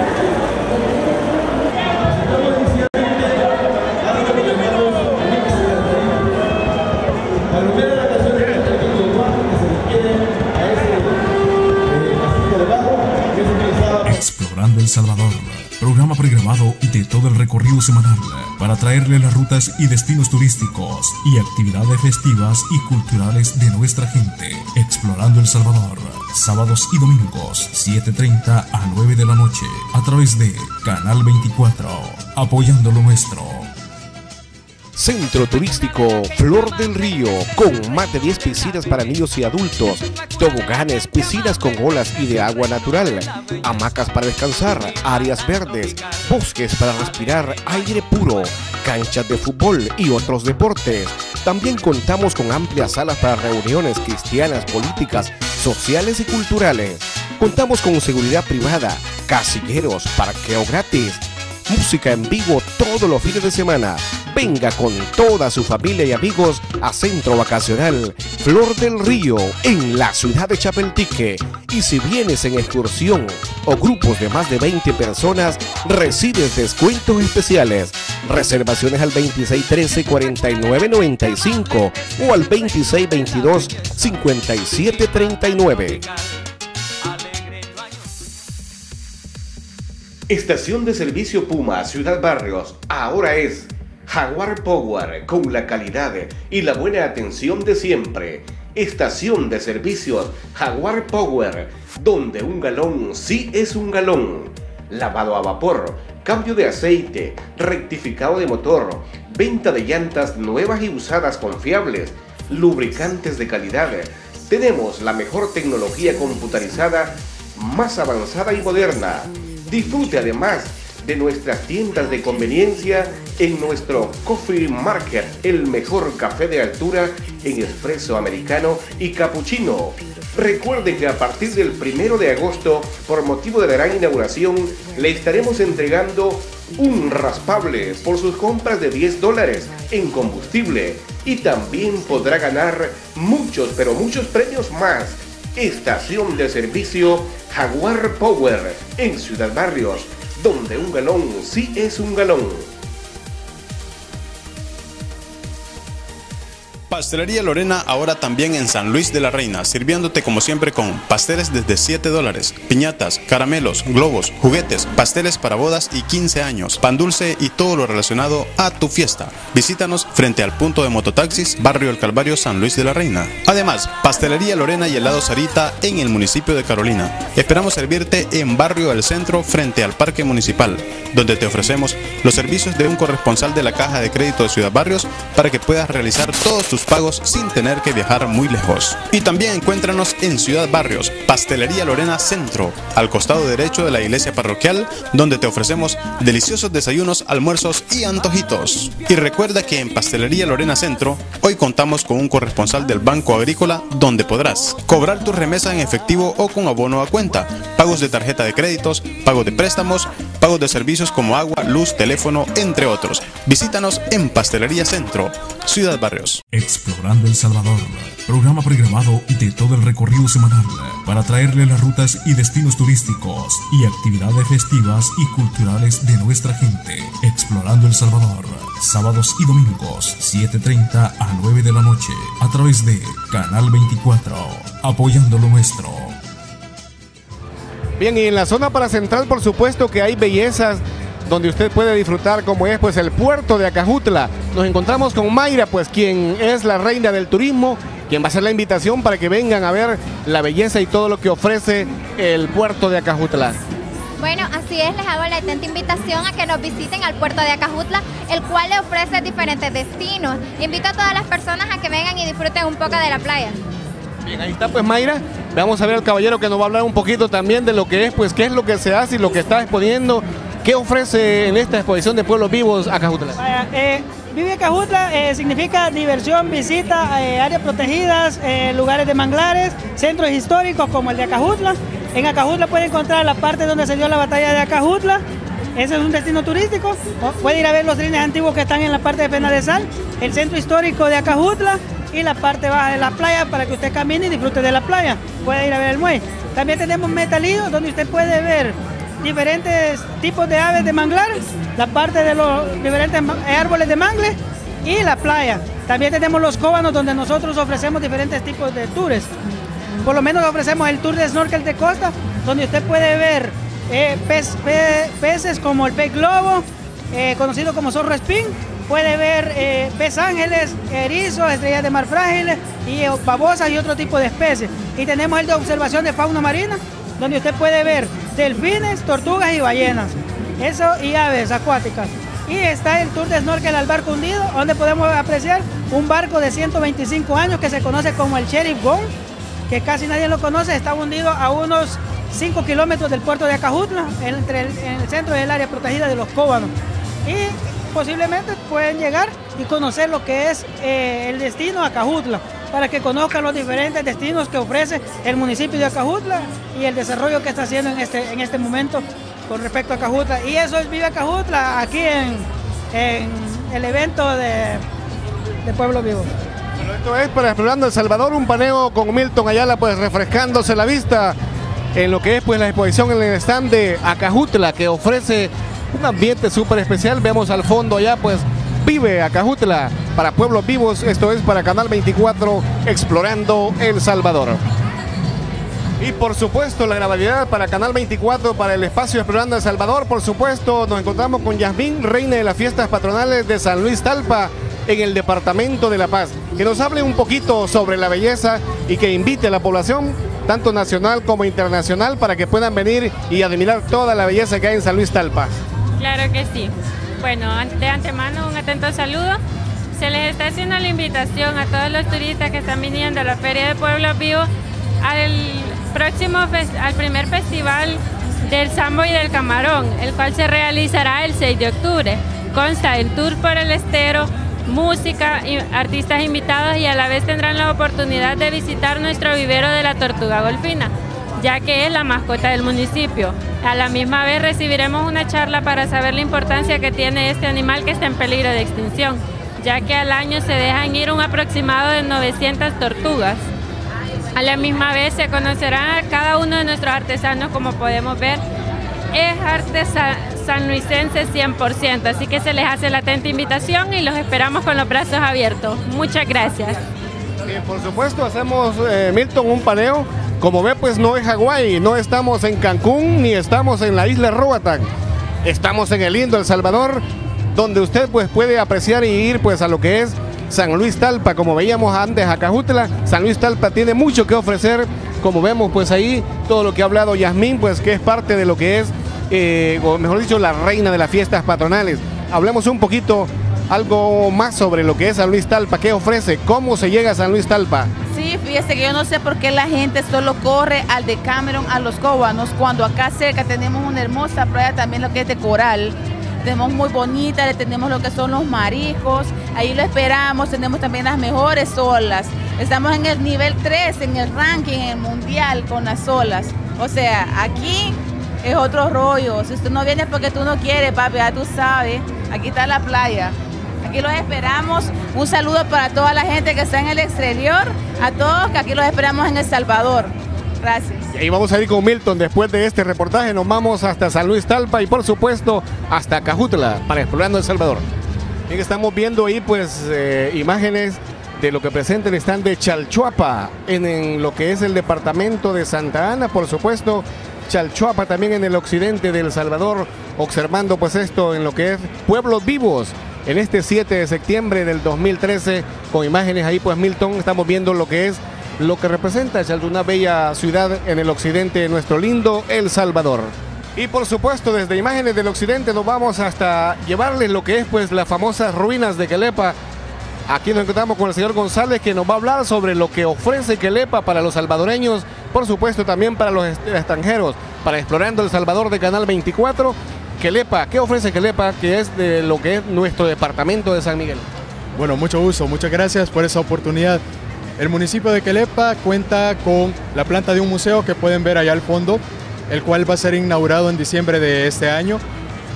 Speaker 7: El Salvador, programa pregrabado de todo el recorrido semanal para traerle las rutas y destinos turísticos y actividades festivas y culturales de nuestra gente. Explorando El Salvador, sábados y domingos, 7.30 a 9 de la noche, a través de Canal 24, apoyando lo nuestro.
Speaker 8: Centro Turístico Flor del Río, con más de 10 piscinas para niños y adultos, toboganes, piscinas con olas y de agua natural, hamacas para descansar, áreas verdes, bosques para respirar aire puro, canchas de fútbol y otros deportes. También contamos con amplias salas para reuniones cristianas, políticas, sociales y culturales. Contamos con seguridad privada, casilleros, parqueo gratis, música en vivo todos los fines de semana. Venga con toda su familia y amigos a Centro Vacacional Flor del Río en la ciudad de Chapeltique. Y si vienes en excursión o grupos de más de 20 personas, recibes descuentos especiales. Reservaciones al 2613-4995 o al 2622-5739. Estación de servicio Puma Ciudad Barrios ahora es Jaguar Power con la calidad y la buena atención de siempre. Estación de servicios Jaguar Power, donde un galón sí es un galón. Lavado a vapor, cambio de aceite, rectificado de motor, venta de llantas nuevas y usadas confiables, lubricantes de calidad. Tenemos la mejor tecnología computarizada más avanzada y moderna. Disfrute además de nuestras tiendas de conveniencia en nuestro Coffee Market, el mejor café de altura en espresso americano y cappuccino. Recuerde que a partir del primero de agosto, por motivo de la gran inauguración, le estaremos entregando un raspable por sus compras de 10 dólares en combustible y también podrá ganar muchos, pero muchos premios más. Estación de servicio Jaguar Power en Ciudad Barrios, donde un galón sí es un galón.
Speaker 26: Pastelería Lorena ahora también en San Luis de la Reina, sirviéndote como siempre con pasteles desde 7 dólares, piñatas, caramelos, globos, juguetes, pasteles para bodas y 15 años, pan dulce y todo lo relacionado a tu fiesta. Visítanos frente al punto de mototaxis, Barrio El Calvario, San Luis de la Reina. Además, Pastelería Lorena y helado Sarita en el municipio de Carolina. Esperamos servirte en Barrio El Centro frente al Parque Municipal, donde te ofrecemos los servicios de un corresponsal de la Caja de Crédito de Ciudad Barrios para que puedas realizar todos tus pagos sin tener que viajar muy lejos. Y también encuéntranos en Ciudad Barrios, Pastelería Lorena Centro, al costado derecho de la iglesia parroquial, donde te ofrecemos deliciosos desayunos, almuerzos y antojitos. Y recuerda que en Pastelería Lorena Centro, hoy contamos con un corresponsal del Banco Agrícola, donde podrás cobrar tu remesa en efectivo o con abono a cuenta, pagos de tarjeta de créditos, pagos de préstamos, pagos de servicios como agua, luz, teléfono, entre otros. Visítanos en Pastelería Centro, Ciudad Barrios.
Speaker 7: Explorando El Salvador, programa programado de todo el recorrido semanal para traerle las rutas y destinos turísticos y actividades festivas y culturales de nuestra gente. Explorando El Salvador, sábados y domingos, 7.30 a 9 de la noche, a través de Canal 24, apoyando lo nuestro.
Speaker 3: Bien, y en la zona para central, por supuesto que hay bellezas donde usted puede disfrutar como es pues el puerto de Acajutla. Nos encontramos con Mayra, pues quien es la reina del turismo, quien va a hacer la invitación para que vengan a ver la belleza y todo lo que ofrece el puerto de Acajutla.
Speaker 27: Bueno, así es, les hago la atenta invitación a que nos visiten al puerto de Acajutla, el cual le ofrece diferentes destinos. Invito a todas las personas a que vengan y disfruten un poco de la playa.
Speaker 3: Bien, ahí está pues Mayra. Vamos a ver al caballero que nos va a hablar un poquito también de lo que es, pues qué es lo que se hace y lo que está exponiendo. ¿Qué ofrece en esta exposición de pueblos vivos Acajutla?
Speaker 28: Eh, Vive Acajutla eh, significa diversión, visita, eh, áreas protegidas, lugares de manglares, centros históricos como el de Acajutla. En Acajutla puede encontrar la parte donde se dio la batalla de Acajutla. Ese es un destino turístico. Puede ir a ver los trenes antiguos que están en la parte de Pena de Sal, el centro histórico de Acajutla y la parte baja de la playa para que usted camine y disfrute de la playa. Puede ir a ver el muelle. También tenemos Metalío, donde usted puede ver diferentes tipos de aves de manglar, la parte de los diferentes árboles de mangle y la playa. También tenemos los cóbanos donde nosotros ofrecemos diferentes tipos de tours. Por lo menos ofrecemos el tour de snorkel de costa, donde usted puede ver eh, peces como el pez globo, eh, conocido como zorro espín. Puede ver eh, pez ángeles, erizos, estrellas de mar frágiles y eh, babosas y otro tipo de especies. Y tenemos el de observación de fauna marina, donde usted puede ver delfines, tortugas y ballenas. Eso y aves acuáticas. Y está el tour de snorkel al barco hundido, donde podemos apreciar un barco de 125 años que se conoce como el Sheriff Gong, que casi nadie lo conoce, está hundido a unos 5 kilómetros del puerto de Acajutla, entre el, en el centro del área protegida de los Cóbanos. Y posiblemente pueden llegar y conocer lo que es eh, el destino Acajutla, para que conozcan los diferentes destinos que ofrece el municipio de Acajutla y el desarrollo que está haciendo en este, en este momento con respecto a Acajutla. Y eso es Vive Acajutla aquí en, en el evento de, de Pueblo Vivo.
Speaker 3: Bueno, esto es para Explorando El Salvador, un paneo con Milton Ayala, pues refrescándose la vista en lo que es pues la exposición en el stand de Acajutla, que ofrece un ambiente súper especial. Vemos al fondo allá, pues vive Acajutla para pueblos vivos. Esto es para Canal 24, Explorando El Salvador. Y por supuesto la gravedad para Canal 24, para el espacio Explorando El Salvador. Por supuesto nos encontramos con Yasmín, reina de las fiestas patronales de San Luis Talpa en el Departamento de La Paz. Que nos hable un poquito sobre la belleza y que invite a la población, tanto nacional como internacional, para que puedan venir y admirar toda la belleza que hay en San Luis Talpa.
Speaker 29: Claro que sí. Bueno, de antemano un atento saludo. Se les está haciendo la invitación a todos los turistas que están viniendo a la Feria de Pueblos Vivos al próximo, al primer festival del Sambo y del Camarón, el cual se realizará el 6 de octubre. Consta en tour por el estero, música, artistas invitados y a la vez tendrán la oportunidad de visitar nuestro vivero de la tortuga golfina. Ya que es la mascota del municipio. A la misma vez recibiremos una charla para saber la importancia que tiene este animal que está en peligro de extinción, ya que al año se dejan ir un aproximado de 900 tortugas. A la misma vez se conocerá a cada uno de nuestros artesanos, como podemos ver, es arte sa- sanluisense 100%, así que se les hace la atenta invitación y los esperamos con los brazos abiertos. Muchas gracias.
Speaker 3: Por supuesto, hacemos, eh, Milton, un paneo. Como ve, pues no es Hawái, no estamos en Cancún ni estamos en la isla Roatán. Estamos en el lindo El Salvador, donde usted pues puede apreciar y ir pues a lo que es San Luis Talpa, como veíamos antes a Cajutla. San Luis Talpa tiene mucho que ofrecer, como vemos pues ahí todo lo que ha hablado Yasmín, pues que es parte de lo que es, eh, o mejor dicho, la reina de las fiestas patronales. Hablemos un poquito algo más sobre lo que es San Luis Talpa, qué ofrece, cómo se llega a San Luis Talpa.
Speaker 30: Sí, fíjese que yo no sé por qué la gente solo corre al de Cameron, a los Cóbanos, cuando acá cerca tenemos una hermosa playa también lo que es de coral. Tenemos muy bonita, tenemos lo que son los mariscos, ahí lo esperamos, tenemos también las mejores olas. Estamos en el nivel 3, en el ranking, en el mundial con las olas. O sea, aquí es otro rollo. Si usted no viene porque tú no quieres, papi, ya tú sabes, aquí está la playa. Aquí los esperamos. Un saludo para toda la gente que está en el exterior, a todos que aquí los esperamos en El Salvador. Gracias.
Speaker 3: Y ahí vamos a ir con Milton. Después de este reportaje nos vamos hasta San Luis Talpa y por supuesto hasta Cajutla para Explorando El Salvador. Bien, estamos viendo ahí pues eh, imágenes de lo que presenta el stand de Chalchuapa en, en lo que es el departamento de Santa Ana, por supuesto. Chalchuapa también en el occidente de El Salvador, observando pues esto en lo que es Pueblos Vivos. En este 7 de septiembre del 2013, con imágenes ahí pues Milton, estamos viendo lo que es lo que representa una bella ciudad en el occidente de nuestro lindo El Salvador. Y por supuesto, desde imágenes del occidente nos vamos hasta llevarles lo que es pues las famosas ruinas de Quelepa. Aquí nos encontramos con el señor González que nos va a hablar sobre lo que ofrece Quelepa para los salvadoreños, por supuesto también para los extranjeros, para Explorando El Salvador de Canal 24. Quelepa, ¿qué ofrece Quelepa que es de lo que es nuestro departamento de San Miguel?
Speaker 31: Bueno, mucho gusto, muchas gracias por esa oportunidad. El municipio de Quelepa cuenta con la planta de un museo que pueden ver allá al fondo, el cual va a ser inaugurado en diciembre de este año.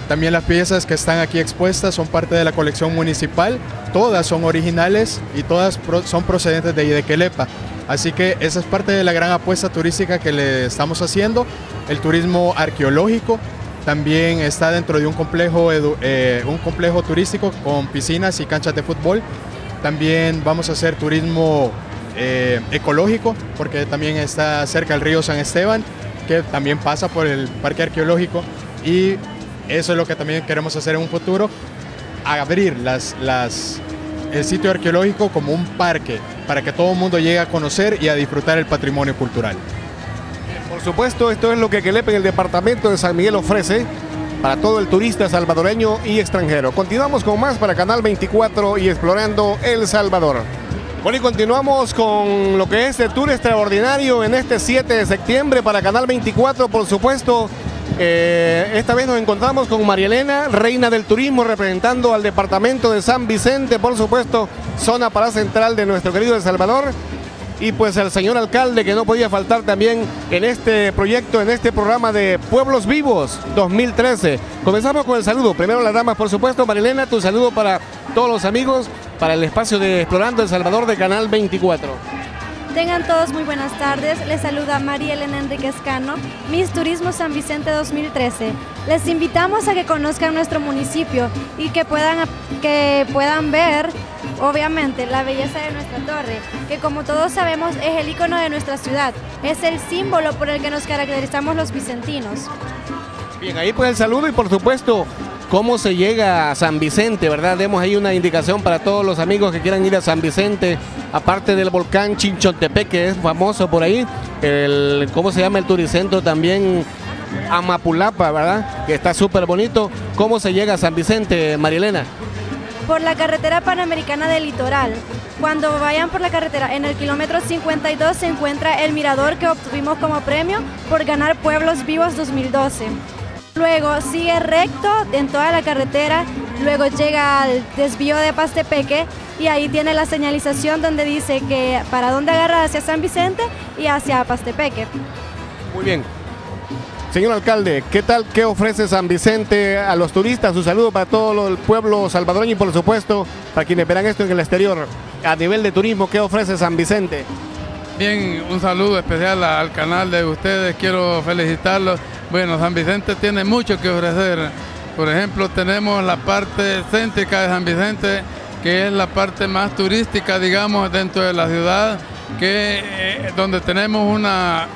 Speaker 31: También las piezas que están aquí expuestas son parte de la colección municipal, todas son originales y todas son procedentes de Quelepa. Así que esa es parte de la gran apuesta turística que le estamos haciendo, el turismo arqueológico, también está dentro de un complejo, eh, un complejo turístico con piscinas y canchas de fútbol. También vamos a hacer turismo eh, ecológico, porque también está cerca el río San Esteban, que también pasa por el parque arqueológico. Y eso es lo que también queremos hacer en un futuro, abrir las, el sitio arqueológico como un parque, para que todo el mundo llegue a conocer y a disfrutar el patrimonio cultural.
Speaker 3: Por supuesto, esto es lo que Quelepa en el departamento de San Miguel ofrece para todo el turista salvadoreño y extranjero. Continuamos con más para Canal 24 y explorando El Salvador. Bueno, y continuamos con lo que es el tour extraordinario en este 7 de septiembre para Canal 24, por supuesto. Eh, esta vez nos encontramos con María Elena, reina del turismo, representando al departamento de San Vicente, por supuesto, zona para central de nuestro querido El Salvador y pues al señor alcalde que no podía faltar también en este proyecto, en este programa de Pueblos Vivos 2013. Comenzamos con el saludo. Primero las damas, por supuesto. Marilena, tu saludo para todos los amigos, para el espacio de Explorando El Salvador de Canal 24.
Speaker 32: Tengan todos muy buenas tardes. Les saluda María Elena Enríquez Cano, Miss Turismo San Vicente 2013. Les invitamos a que conozcan nuestro municipio y que puedan, que puedan ver, obviamente, la belleza de nuestra torre, que como todos sabemos es el icono de nuestra ciudad. Es el símbolo por el que nos caracterizamos los vicentinos.
Speaker 3: Bien, ahí pues el saludo y por supuesto cómo se llega a San Vicente, ¿verdad? Demos ahí una indicación para todos los amigos que quieran ir a San Vicente, aparte del volcán Chinchontepec, que es famoso por ahí, el, ¿cómo se llama el turicentro también? Amapulapa, ¿verdad? Que está súper bonito. ¿Cómo se llega a San Vicente, Marilena?
Speaker 32: Por la carretera panamericana del litoral. Cuando vayan por la carretera, en el kilómetro 52 se encuentra el mirador que obtuvimos como premio por ganar Pueblos Vivos 2012. Luego sigue recto en toda la carretera, luego llega al desvío de Pastepeque y ahí tiene la señalización donde dice que para dónde agarrar hacia San Vicente y hacia Pastepeque.
Speaker 3: Muy bien. Señor alcalde, ¿qué tal? ¿Qué ofrece San Vicente a los turistas? Un saludo para todo el pueblo salvadoreño y por supuesto para quienes verán esto en el exterior. A nivel de turismo, ¿qué ofrece San Vicente?
Speaker 33: Bien, un saludo especial al canal de ustedes, quiero felicitarlos. Bueno, San Vicente tiene mucho que ofrecer. Por ejemplo, tenemos la parte céntrica de San Vicente, que es la parte más turística, digamos, dentro de la ciudad, que eh, donde tenemos una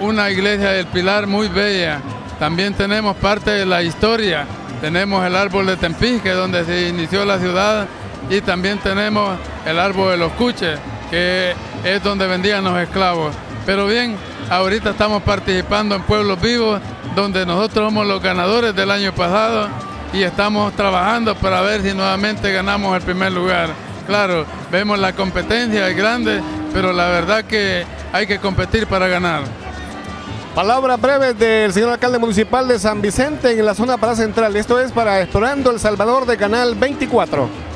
Speaker 33: una iglesia del Pilar muy bella. También tenemos parte de la historia. Tenemos el árbol de Tempisque, donde se inició la ciudad, y también tenemos el árbol de los cuches, que es donde vendían los esclavos. Pero bien, ahorita estamos participando en Pueblos Vivos, donde nosotros somos los ganadores del año pasado y estamos trabajando para ver si nuevamente ganamos el primer lugar. Claro, vemos la competencia es grande, pero la verdad que hay que competir para ganar.
Speaker 3: Palabras breves del señor alcalde municipal de San Vicente en la zona para central. Esto es para Explorando El Salvador de Canal 24.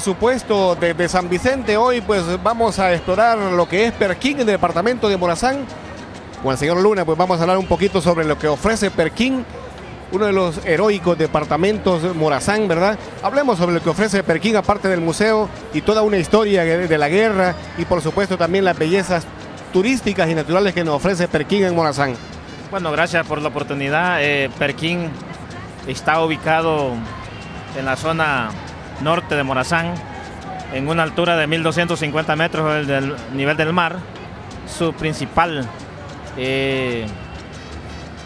Speaker 3: Supuesto, desde San Vicente hoy pues vamos a explorar lo que es Perquín en el departamento de Morazán. Con el señor Luna pues vamos a hablar un poquito sobre lo que ofrece Perquín, uno de los heroicos departamentos de Morazán, ¿verdad? Hablemos sobre lo que ofrece Perquín aparte del museo y toda una historia de la guerra y por supuesto también las bellezas turísticas y naturales que nos ofrece Perquín en Morazán.
Speaker 34: Bueno, gracias por la oportunidad. Eh, Perquín está ubicado en la zona norte de Morazán, en una altura de 1250 metros del nivel del mar. Su principal eh,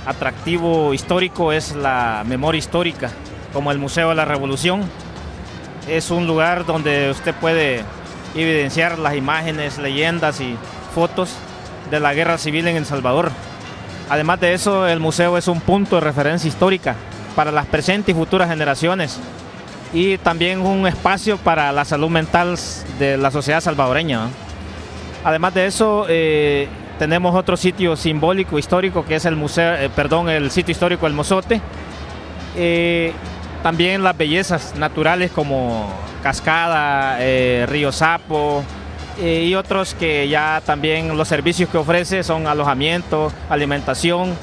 Speaker 34: atractivo histórico es la memoria histórica, como el Museo de la Revolución. Es un lugar donde usted puede evidenciar las imágenes, leyendas y fotos de la guerra civil en El Salvador. Además de eso, el museo es un punto de referencia histórica para las presentes y futuras generaciones y también un espacio para la salud mental de la sociedad salvadoreña. Además de eso, eh, tenemos otro sitio simbólico, histórico, que es el museo, eh, perdón, el sitio histórico El Mozote. Eh, también las bellezas naturales como Cascada, Río Sapo y otros que ya también los servicios que ofrece son alojamiento, alimentación,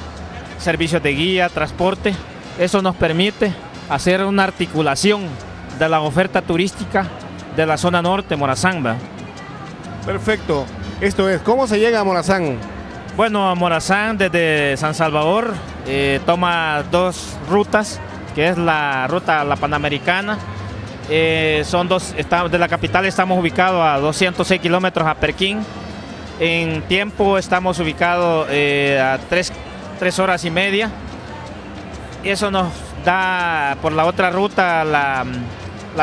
Speaker 34: servicios de guía, transporte. Eso nos permite hacer una articulación de la oferta turística de la zona norte, Morazán.
Speaker 3: Perfecto. Esto es, ¿cómo se llega a Morazán?
Speaker 34: Bueno, a Morazán desde San Salvador eh, toma dos rutas, que es la ruta la Panamericana. Eh, son dos, de la capital estamos ubicados a 206 kilómetros a Perquín. En tiempo estamos ubicados eh, a tres, tres horas y media. Eso nos da por la otra ruta la,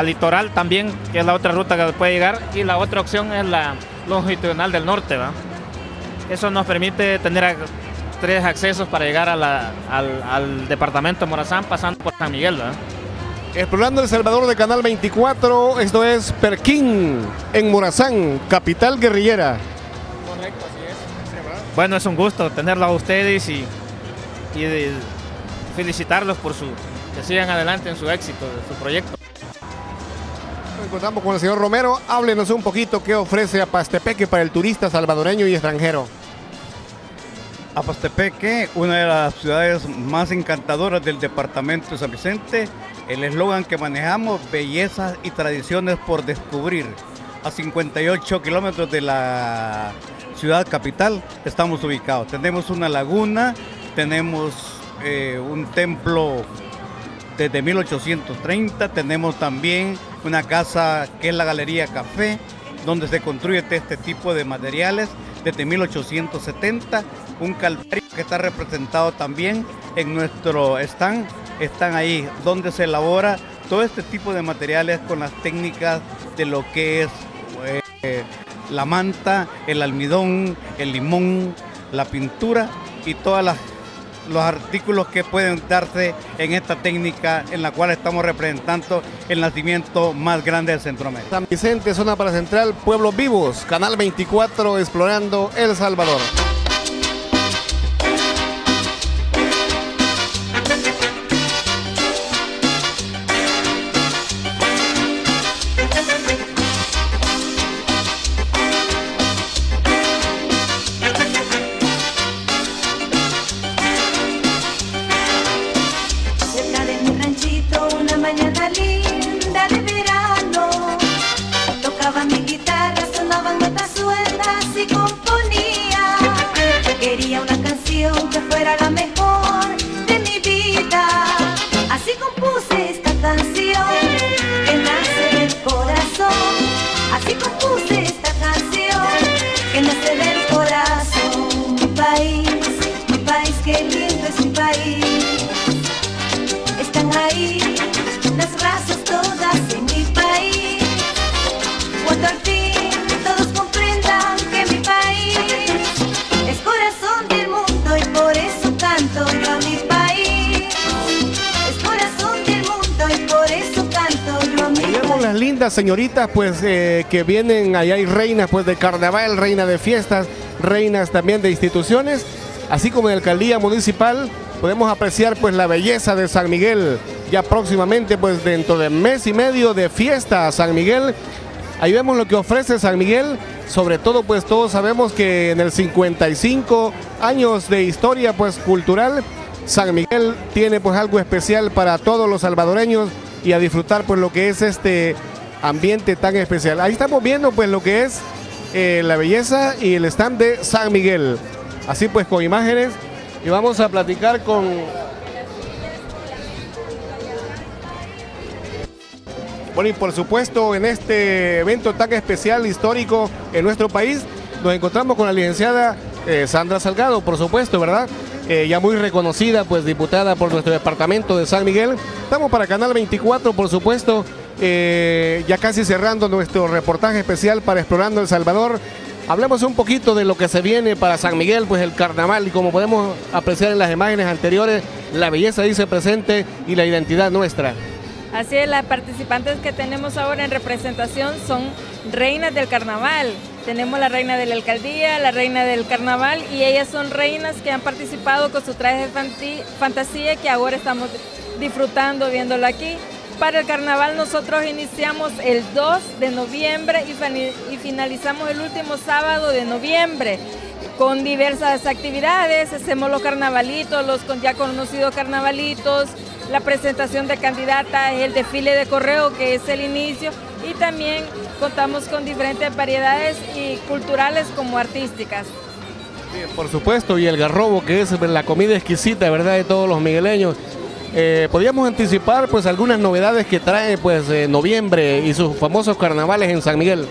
Speaker 34: litoral también, que es la otra ruta que puede llegar, y la otra opción es la longitudinal del norte. ¿va? Eso nos permite tener tres accesos para llegar al, departamento de Morazán pasando por San Miguel.
Speaker 3: Explorando El Salvador de Canal 24, esto es Perquín, en Morazán, capital guerrillera.
Speaker 34: Correcto, así es. Bueno, es un gusto tenerlo a ustedes y, y felicitarlos por su que sigan adelante en su éxito, de su proyecto.
Speaker 3: Nos encontramos con el señor Romero. Háblenos un poquito qué ofrece Apastepeque para el turista salvadoreño y extranjero.
Speaker 35: Apastepeque, una de las ciudades más encantadoras del departamento de San Vicente. El eslogan que manejamos, bellezas y tradiciones por descubrir. A 58 kilómetros de la ciudad capital estamos ubicados. Tenemos una laguna, tenemos eh, un templo desde 1830. Tenemos también una casa que es la Galería Café, donde se construye este tipo de materiales desde 1870. Un calvario que está representado también en nuestro stand. Están ahí donde se elabora todo este tipo de materiales con las técnicas de lo que es eh, la manta, el almidón, el limón, la pintura y todas las los artículos que pueden darse en esta técnica en la cual estamos representando el nacimiento más grande de Centroamérica.
Speaker 3: San Vicente, zona para central, Pueblos Vivos, Canal 24, explorando El Salvador. Pues eh, que vienen, allá hay reinas pues de carnaval, reina de fiestas, reinas también de instituciones, así como en la alcaldía municipal podemos apreciar pues la belleza de San Miguel, ya próximamente pues dentro de mes y medio de fiesta San Miguel, ahí vemos lo que ofrece San Miguel, sobre todo pues todos sabemos que en el 55 años de historia pues cultural, San Miguel tiene pues algo especial para todos los salvadoreños y a disfrutar pues lo que es este ambiente tan especial. Ahí estamos viendo pues lo que es eh, la belleza y el stand de San Miguel. Así pues con imágenes y vamos a platicar con Bueno, y por supuesto, en este evento tan especial, histórico en nuestro país, nos encontramos con la licenciada eh, Sandra Salgado, por supuesto, ¿verdad? Eh, ya muy reconocida, pues diputada por nuestro departamento de San Miguel. Estamos para Canal 24, por supuesto, eh, ya casi cerrando nuestro reportaje especial para Explorando El Salvador. Hablemos un poquito de lo que se viene para San Miguel, pues el carnaval, y como podemos apreciar en las imágenes anteriores, la belleza dice presente y la identidad nuestra.
Speaker 36: Así es, las participantes que tenemos ahora en representación son reinas del carnaval. Tenemos la reina de la alcaldía, la reina del carnaval y ellas son reinas que han participado con su traje de fantasía que ahora estamos disfrutando viéndolo aquí. Para el carnaval nosotros iniciamos el 2 de noviembre y, finalizamos el último sábado de noviembre con diversas actividades. Hacemos los carnavalitos, los ya conocidos carnavalitos, la presentación de candidatas, el desfile de correo que es el inicio y también contamos con diferentes variedades y culturales como artísticas.
Speaker 3: Por supuesto, y el garrobo, que es la comida exquisita, ¿verdad?, de todos los migueleños. Eh, Podríamos anticipar, pues, algunas novedades que trae, pues, eh, noviembre y sus famosos carnavales en San Miguel.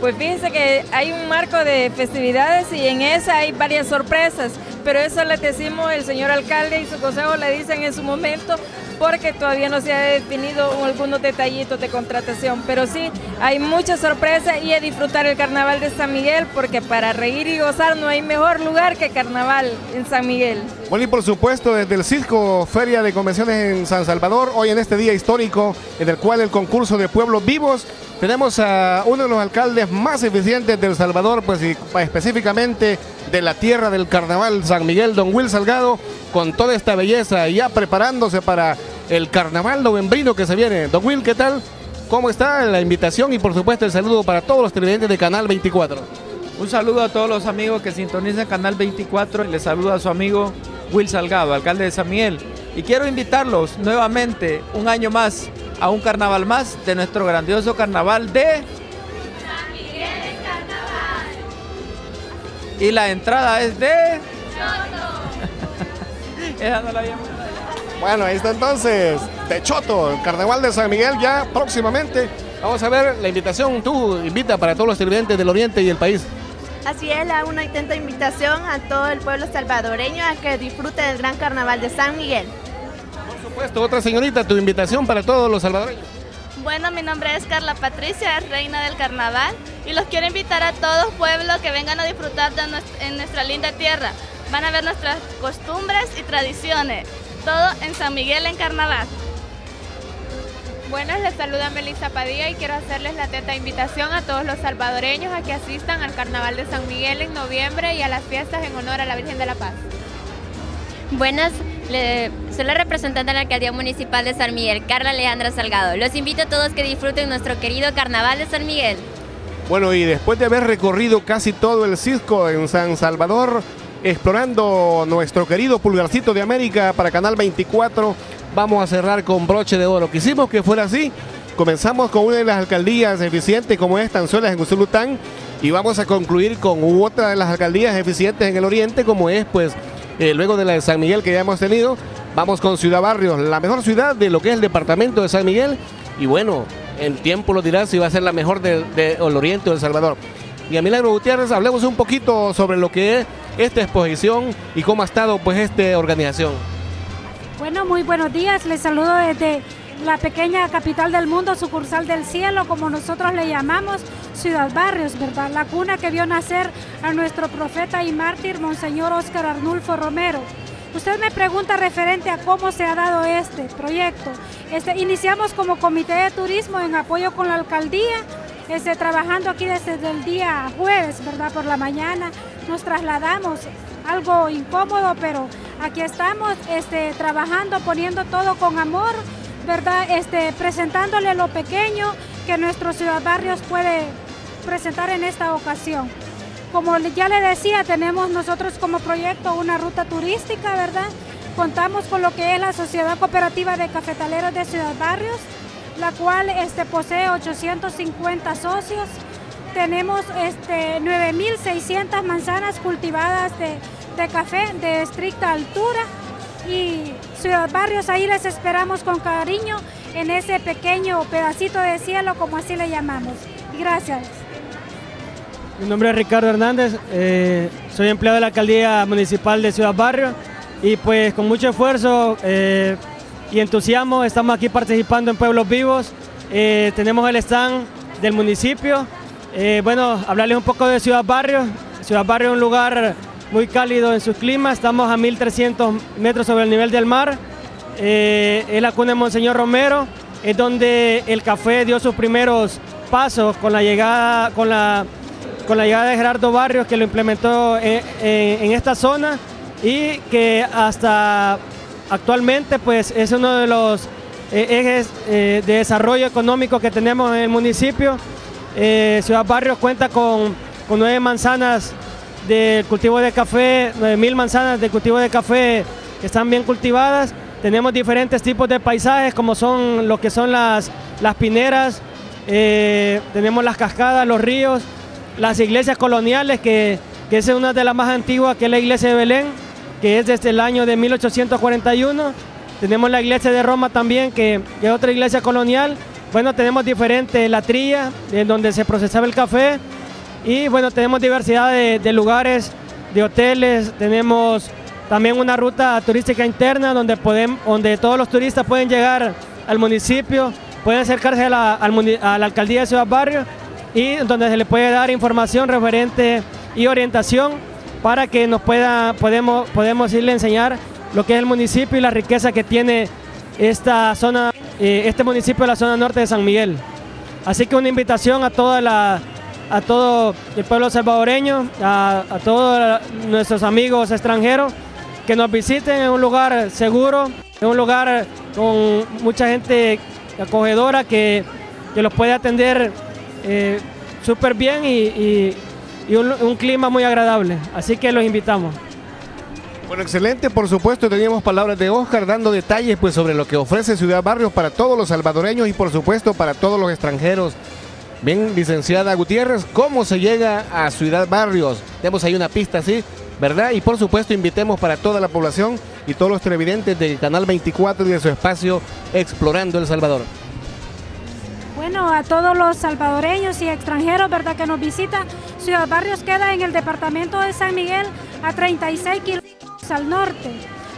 Speaker 36: Pues fíjense que hay un marco de festividades y en esa hay varias sorpresas, pero eso le decimos el señor alcalde y su consejo le dicen en su momento porque todavía no se ha definido algunos detallitos de contratación, pero sí hay muchas sorpresas y a disfrutar el carnaval de San Miguel porque para reír y gozar no hay mejor lugar que carnaval en San Miguel.
Speaker 3: Bueno, y por supuesto, desde el Cisco Feria de Convenciones en San Salvador, hoy en este día histórico, en el cual el concurso de pueblos vivos, tenemos a uno de los alcaldes más eficientes del Salvador, pues y específicamente de la tierra del carnaval, San Miguel, don Will Salgado, con toda esta belleza, ya preparándose para el carnaval novembrino que se viene. Don Will, ¿qué tal? ¿Cómo está la invitación? Y por supuesto el saludo para todos los televidentes de Canal 24.
Speaker 37: Un saludo a todos los amigos que sintonizan Canal 24 y les saluda a su amigo Will Salgado, alcalde de San Miguel. Y quiero invitarlos nuevamente un año más a un carnaval más de nuestro grandioso carnaval de... Y la entrada es de... Esa no la habíamos-
Speaker 3: Bueno, ahí está entonces, de Choto, el Carnaval de San Miguel ya próximamente. Vamos a ver la invitación, tú invita para todos los televidentes del Oriente y el país.
Speaker 38: Así es, hago una atenta invitación a todo el pueblo salvadoreño a que disfrute del gran carnaval de San Miguel.
Speaker 3: Por supuesto, otra señorita, tu invitación para todos los salvadoreños.
Speaker 38: Bueno, mi nombre es Carla Patricia, reina del carnaval, y los quiero invitar a todos pueblos que vengan a disfrutar de en nuestra linda tierra.
Speaker 39: Van a ver nuestras costumbres y tradiciones. Todo en San Miguel en Carnaval.
Speaker 40: Buenas, les saluda Melissa Padilla y quiero hacerles la atenta invitación a todos los salvadoreños a que asistan al Carnaval de San Miguel en noviembre y a las fiestas en honor a la Virgen de la Paz.
Speaker 41: Buenas, le- soy la representante de la Alcaldía Municipal de San Miguel, Carla Alejandra Salgado. Los invito a todos que disfruten nuestro querido Carnaval de San Miguel.
Speaker 3: Bueno, y después de haber recorrido casi todo el Cisco en San Salvador, explorando nuestro querido pulgarcito de América para Canal 24, vamos a cerrar con broche de oro. Quisimos que fuera así. Comenzamos con una de las alcaldías eficientes como es Tanzuelas en Usulután y vamos a concluir con otra de las alcaldías eficientes en el oriente como es pues eh, luego de la de San Miguel que ya hemos tenido, vamos con Ciudad Barrios, la mejor ciudad de lo que es el departamento de San Miguel y bueno, el tiempo lo dirá si va a ser la mejor del de, del oriente o El Salvador. Y a Milagro Gutiérrez, hablemos un poquito sobre lo que es esta exposición y cómo ha estado pues esta organización.
Speaker 42: Bueno, muy buenos días. Les saludo desde la pequeña capital del mundo, sucursal del cielo, como nosotros le llamamos, Ciudad Barrios, ¿verdad? La cuna que vio nacer a nuestro profeta y mártir, Monseñor Óscar Arnulfo Romero. Usted me pregunta referente a cómo se ha dado este proyecto. Este, iniciamos como comité de turismo en apoyo con la alcaldía, este, trabajando aquí desde el día jueves, ¿verdad? Por la mañana nos trasladamos, algo incómodo, pero aquí estamos este, trabajando, poniendo todo con amor, ¿verdad? Este, presentándole lo pequeño que nuestro Ciudad Barrios puede presentar en esta ocasión. Como ya le decía, tenemos nosotros como proyecto una ruta turística, ¿verdad? Contamos con lo que es la Sociedad Cooperativa de Cafetaleros de Ciudad Barrios, la cual este, posee 850 socios. Tenemos este, 9.600 manzanas cultivadas de, de café de estricta altura y Ciudad Barrios, ahí les esperamos con cariño en ese pequeño pedacito de cielo, como así le llamamos. Gracias.
Speaker 23: Mi nombre es Ricardo Hernández, eh, soy empleado de la Alcaldía Municipal de Ciudad Barrio y pues con mucho esfuerzo eh, y entusiasmo estamos aquí participando en Pueblos Vivos. Eh, tenemos el stand del municipio. Eh, bueno, hablarles un poco de Ciudad Barrio. Ciudad Barrio es un lugar muy cálido en su clima, estamos a 1300 metros sobre el nivel del mar. Eh, es la cuna de Monseñor Romero, es donde el café dio sus primeros pasos con la llegada, con la, con la llegada de Gerardo Barrios, que lo implementó en, en- en esta zona y que hasta actualmente pues es uno de los eh, ejes eh, de desarrollo económico que tenemos en el municipio. Eh, Ciudad Barrios cuenta con, nueve manzanas de cultivo de café, 9.000 manzanas de cultivo de café que están bien cultivadas. Tenemos diferentes tipos de paisajes como son lo que son las, las pineras, tenemos las cascadas, los ríos, las iglesias coloniales, que, que es una de las más antiguas, que es la iglesia de Belén, que es desde el año de 1841. Tenemos la iglesia de Roma también, que, es otra iglesia colonial. Bueno, tenemos diferentes, la trilla, en donde se procesaba el café. Y bueno, tenemos diversidad de, lugares, de hoteles, tenemos también una ruta turística interna donde, podem- donde todos los turistas pueden llegar al municipio, pueden acercarse a la, a la alcaldía de Ciudad Barrio y donde se le puede dar información referente y orientación para que nos pueda, podemos, podemos irle a enseñar lo que es el municipio y la riqueza que tiene esta zona, eh, este municipio de la zona norte de San Miguel. Así que una invitación a toda la a todo el pueblo salvadoreño, a, a todos nuestros amigos extranjeros que nos visiten en un lugar seguro, en un lugar con mucha gente acogedora que, que los puede atender eh, súper bien y, y- y un, clima muy agradable. Así que los invitamos.
Speaker 3: Bueno, excelente, por supuesto, teníamos palabras de Oscar dando detalles pues sobre lo que ofrece Ciudad Barrios para todos los salvadoreños y por supuesto para todos los extranjeros. Bien, licenciada Gutiérrez, ¿cómo se llega a Ciudad Barrios? Tenemos ahí una pista así, ¿verdad? Y por supuesto invitemos para toda la población y todos los televidentes del Canal 24 y de su espacio Explorando El Salvador.
Speaker 42: Bueno, a todos los salvadoreños y extranjeros, ¿verdad?, que nos visitan. Ciudad Barrios queda en el departamento de San Miguel a 36 kilómetros al norte,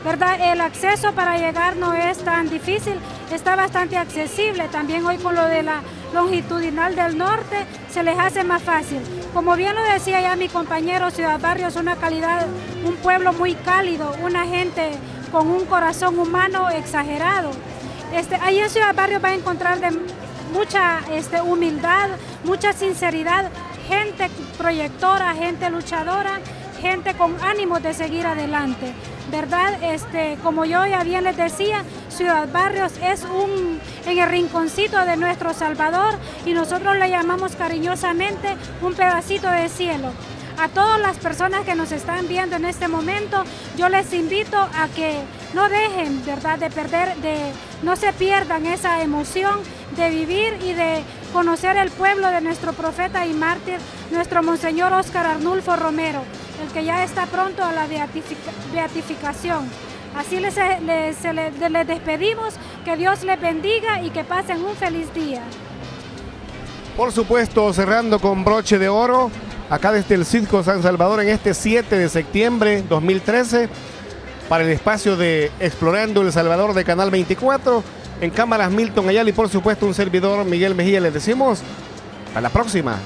Speaker 42: ¿verdad? El acceso para llegar no es tan difícil, está bastante accesible. También hoy con lo de la longitudinal del norte se les hace más fácil. Como bien lo decía ya mi compañero, Ciudad Barrios es una calidad, un pueblo muy cálido, una gente con un corazón humano exagerado. Este, ahí en Ciudad Barrio va a encontrar de mucha este, humildad, mucha sinceridad, gente proyectora, gente luchadora, gente con ánimo de seguir adelante. ¿Verdad? Este, como yo ya bien les decía, Ciudad Barrios es un en el rinconcito de nuestro Salvador y nosotros le llamamos cariñosamente un pedacito de cielo. A todas las personas que nos están viendo en este momento, yo les invito a que no dejen, ¿verdad?, de perder, de no se pierdan esa emoción de vivir y de conocer el pueblo de nuestro profeta y mártir, nuestro Monseñor Óscar Arnulfo Romero, el que ya está pronto a la beatificación. Así les, les, despedimos, que Dios les bendiga y que pasen un feliz día.
Speaker 3: Por supuesto, cerrando con broche de oro, acá desde el Circo San Salvador en este 7 de septiembre 2013, para el espacio de Explorando El Salvador de Canal 24, en cámaras Milton Ayala y por supuesto un servidor Miguel Mejía, les decimos, a la próxima.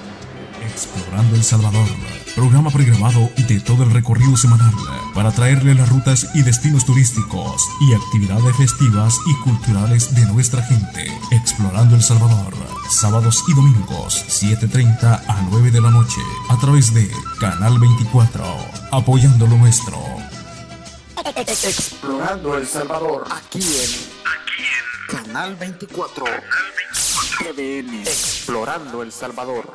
Speaker 7: Explorando El Salvador programa programado de todo el recorrido semanal para traerle las rutas y destinos turísticos y actividades festivas y culturales de nuestra gente. Explorando El Salvador, sábados y domingos, 7.30 a 9 de la noche, a través de Canal 24, apoyando lo nuestro.
Speaker 43: Explorando El Salvador, aquí en, Canal 24. TVN. Explorando El Salvador.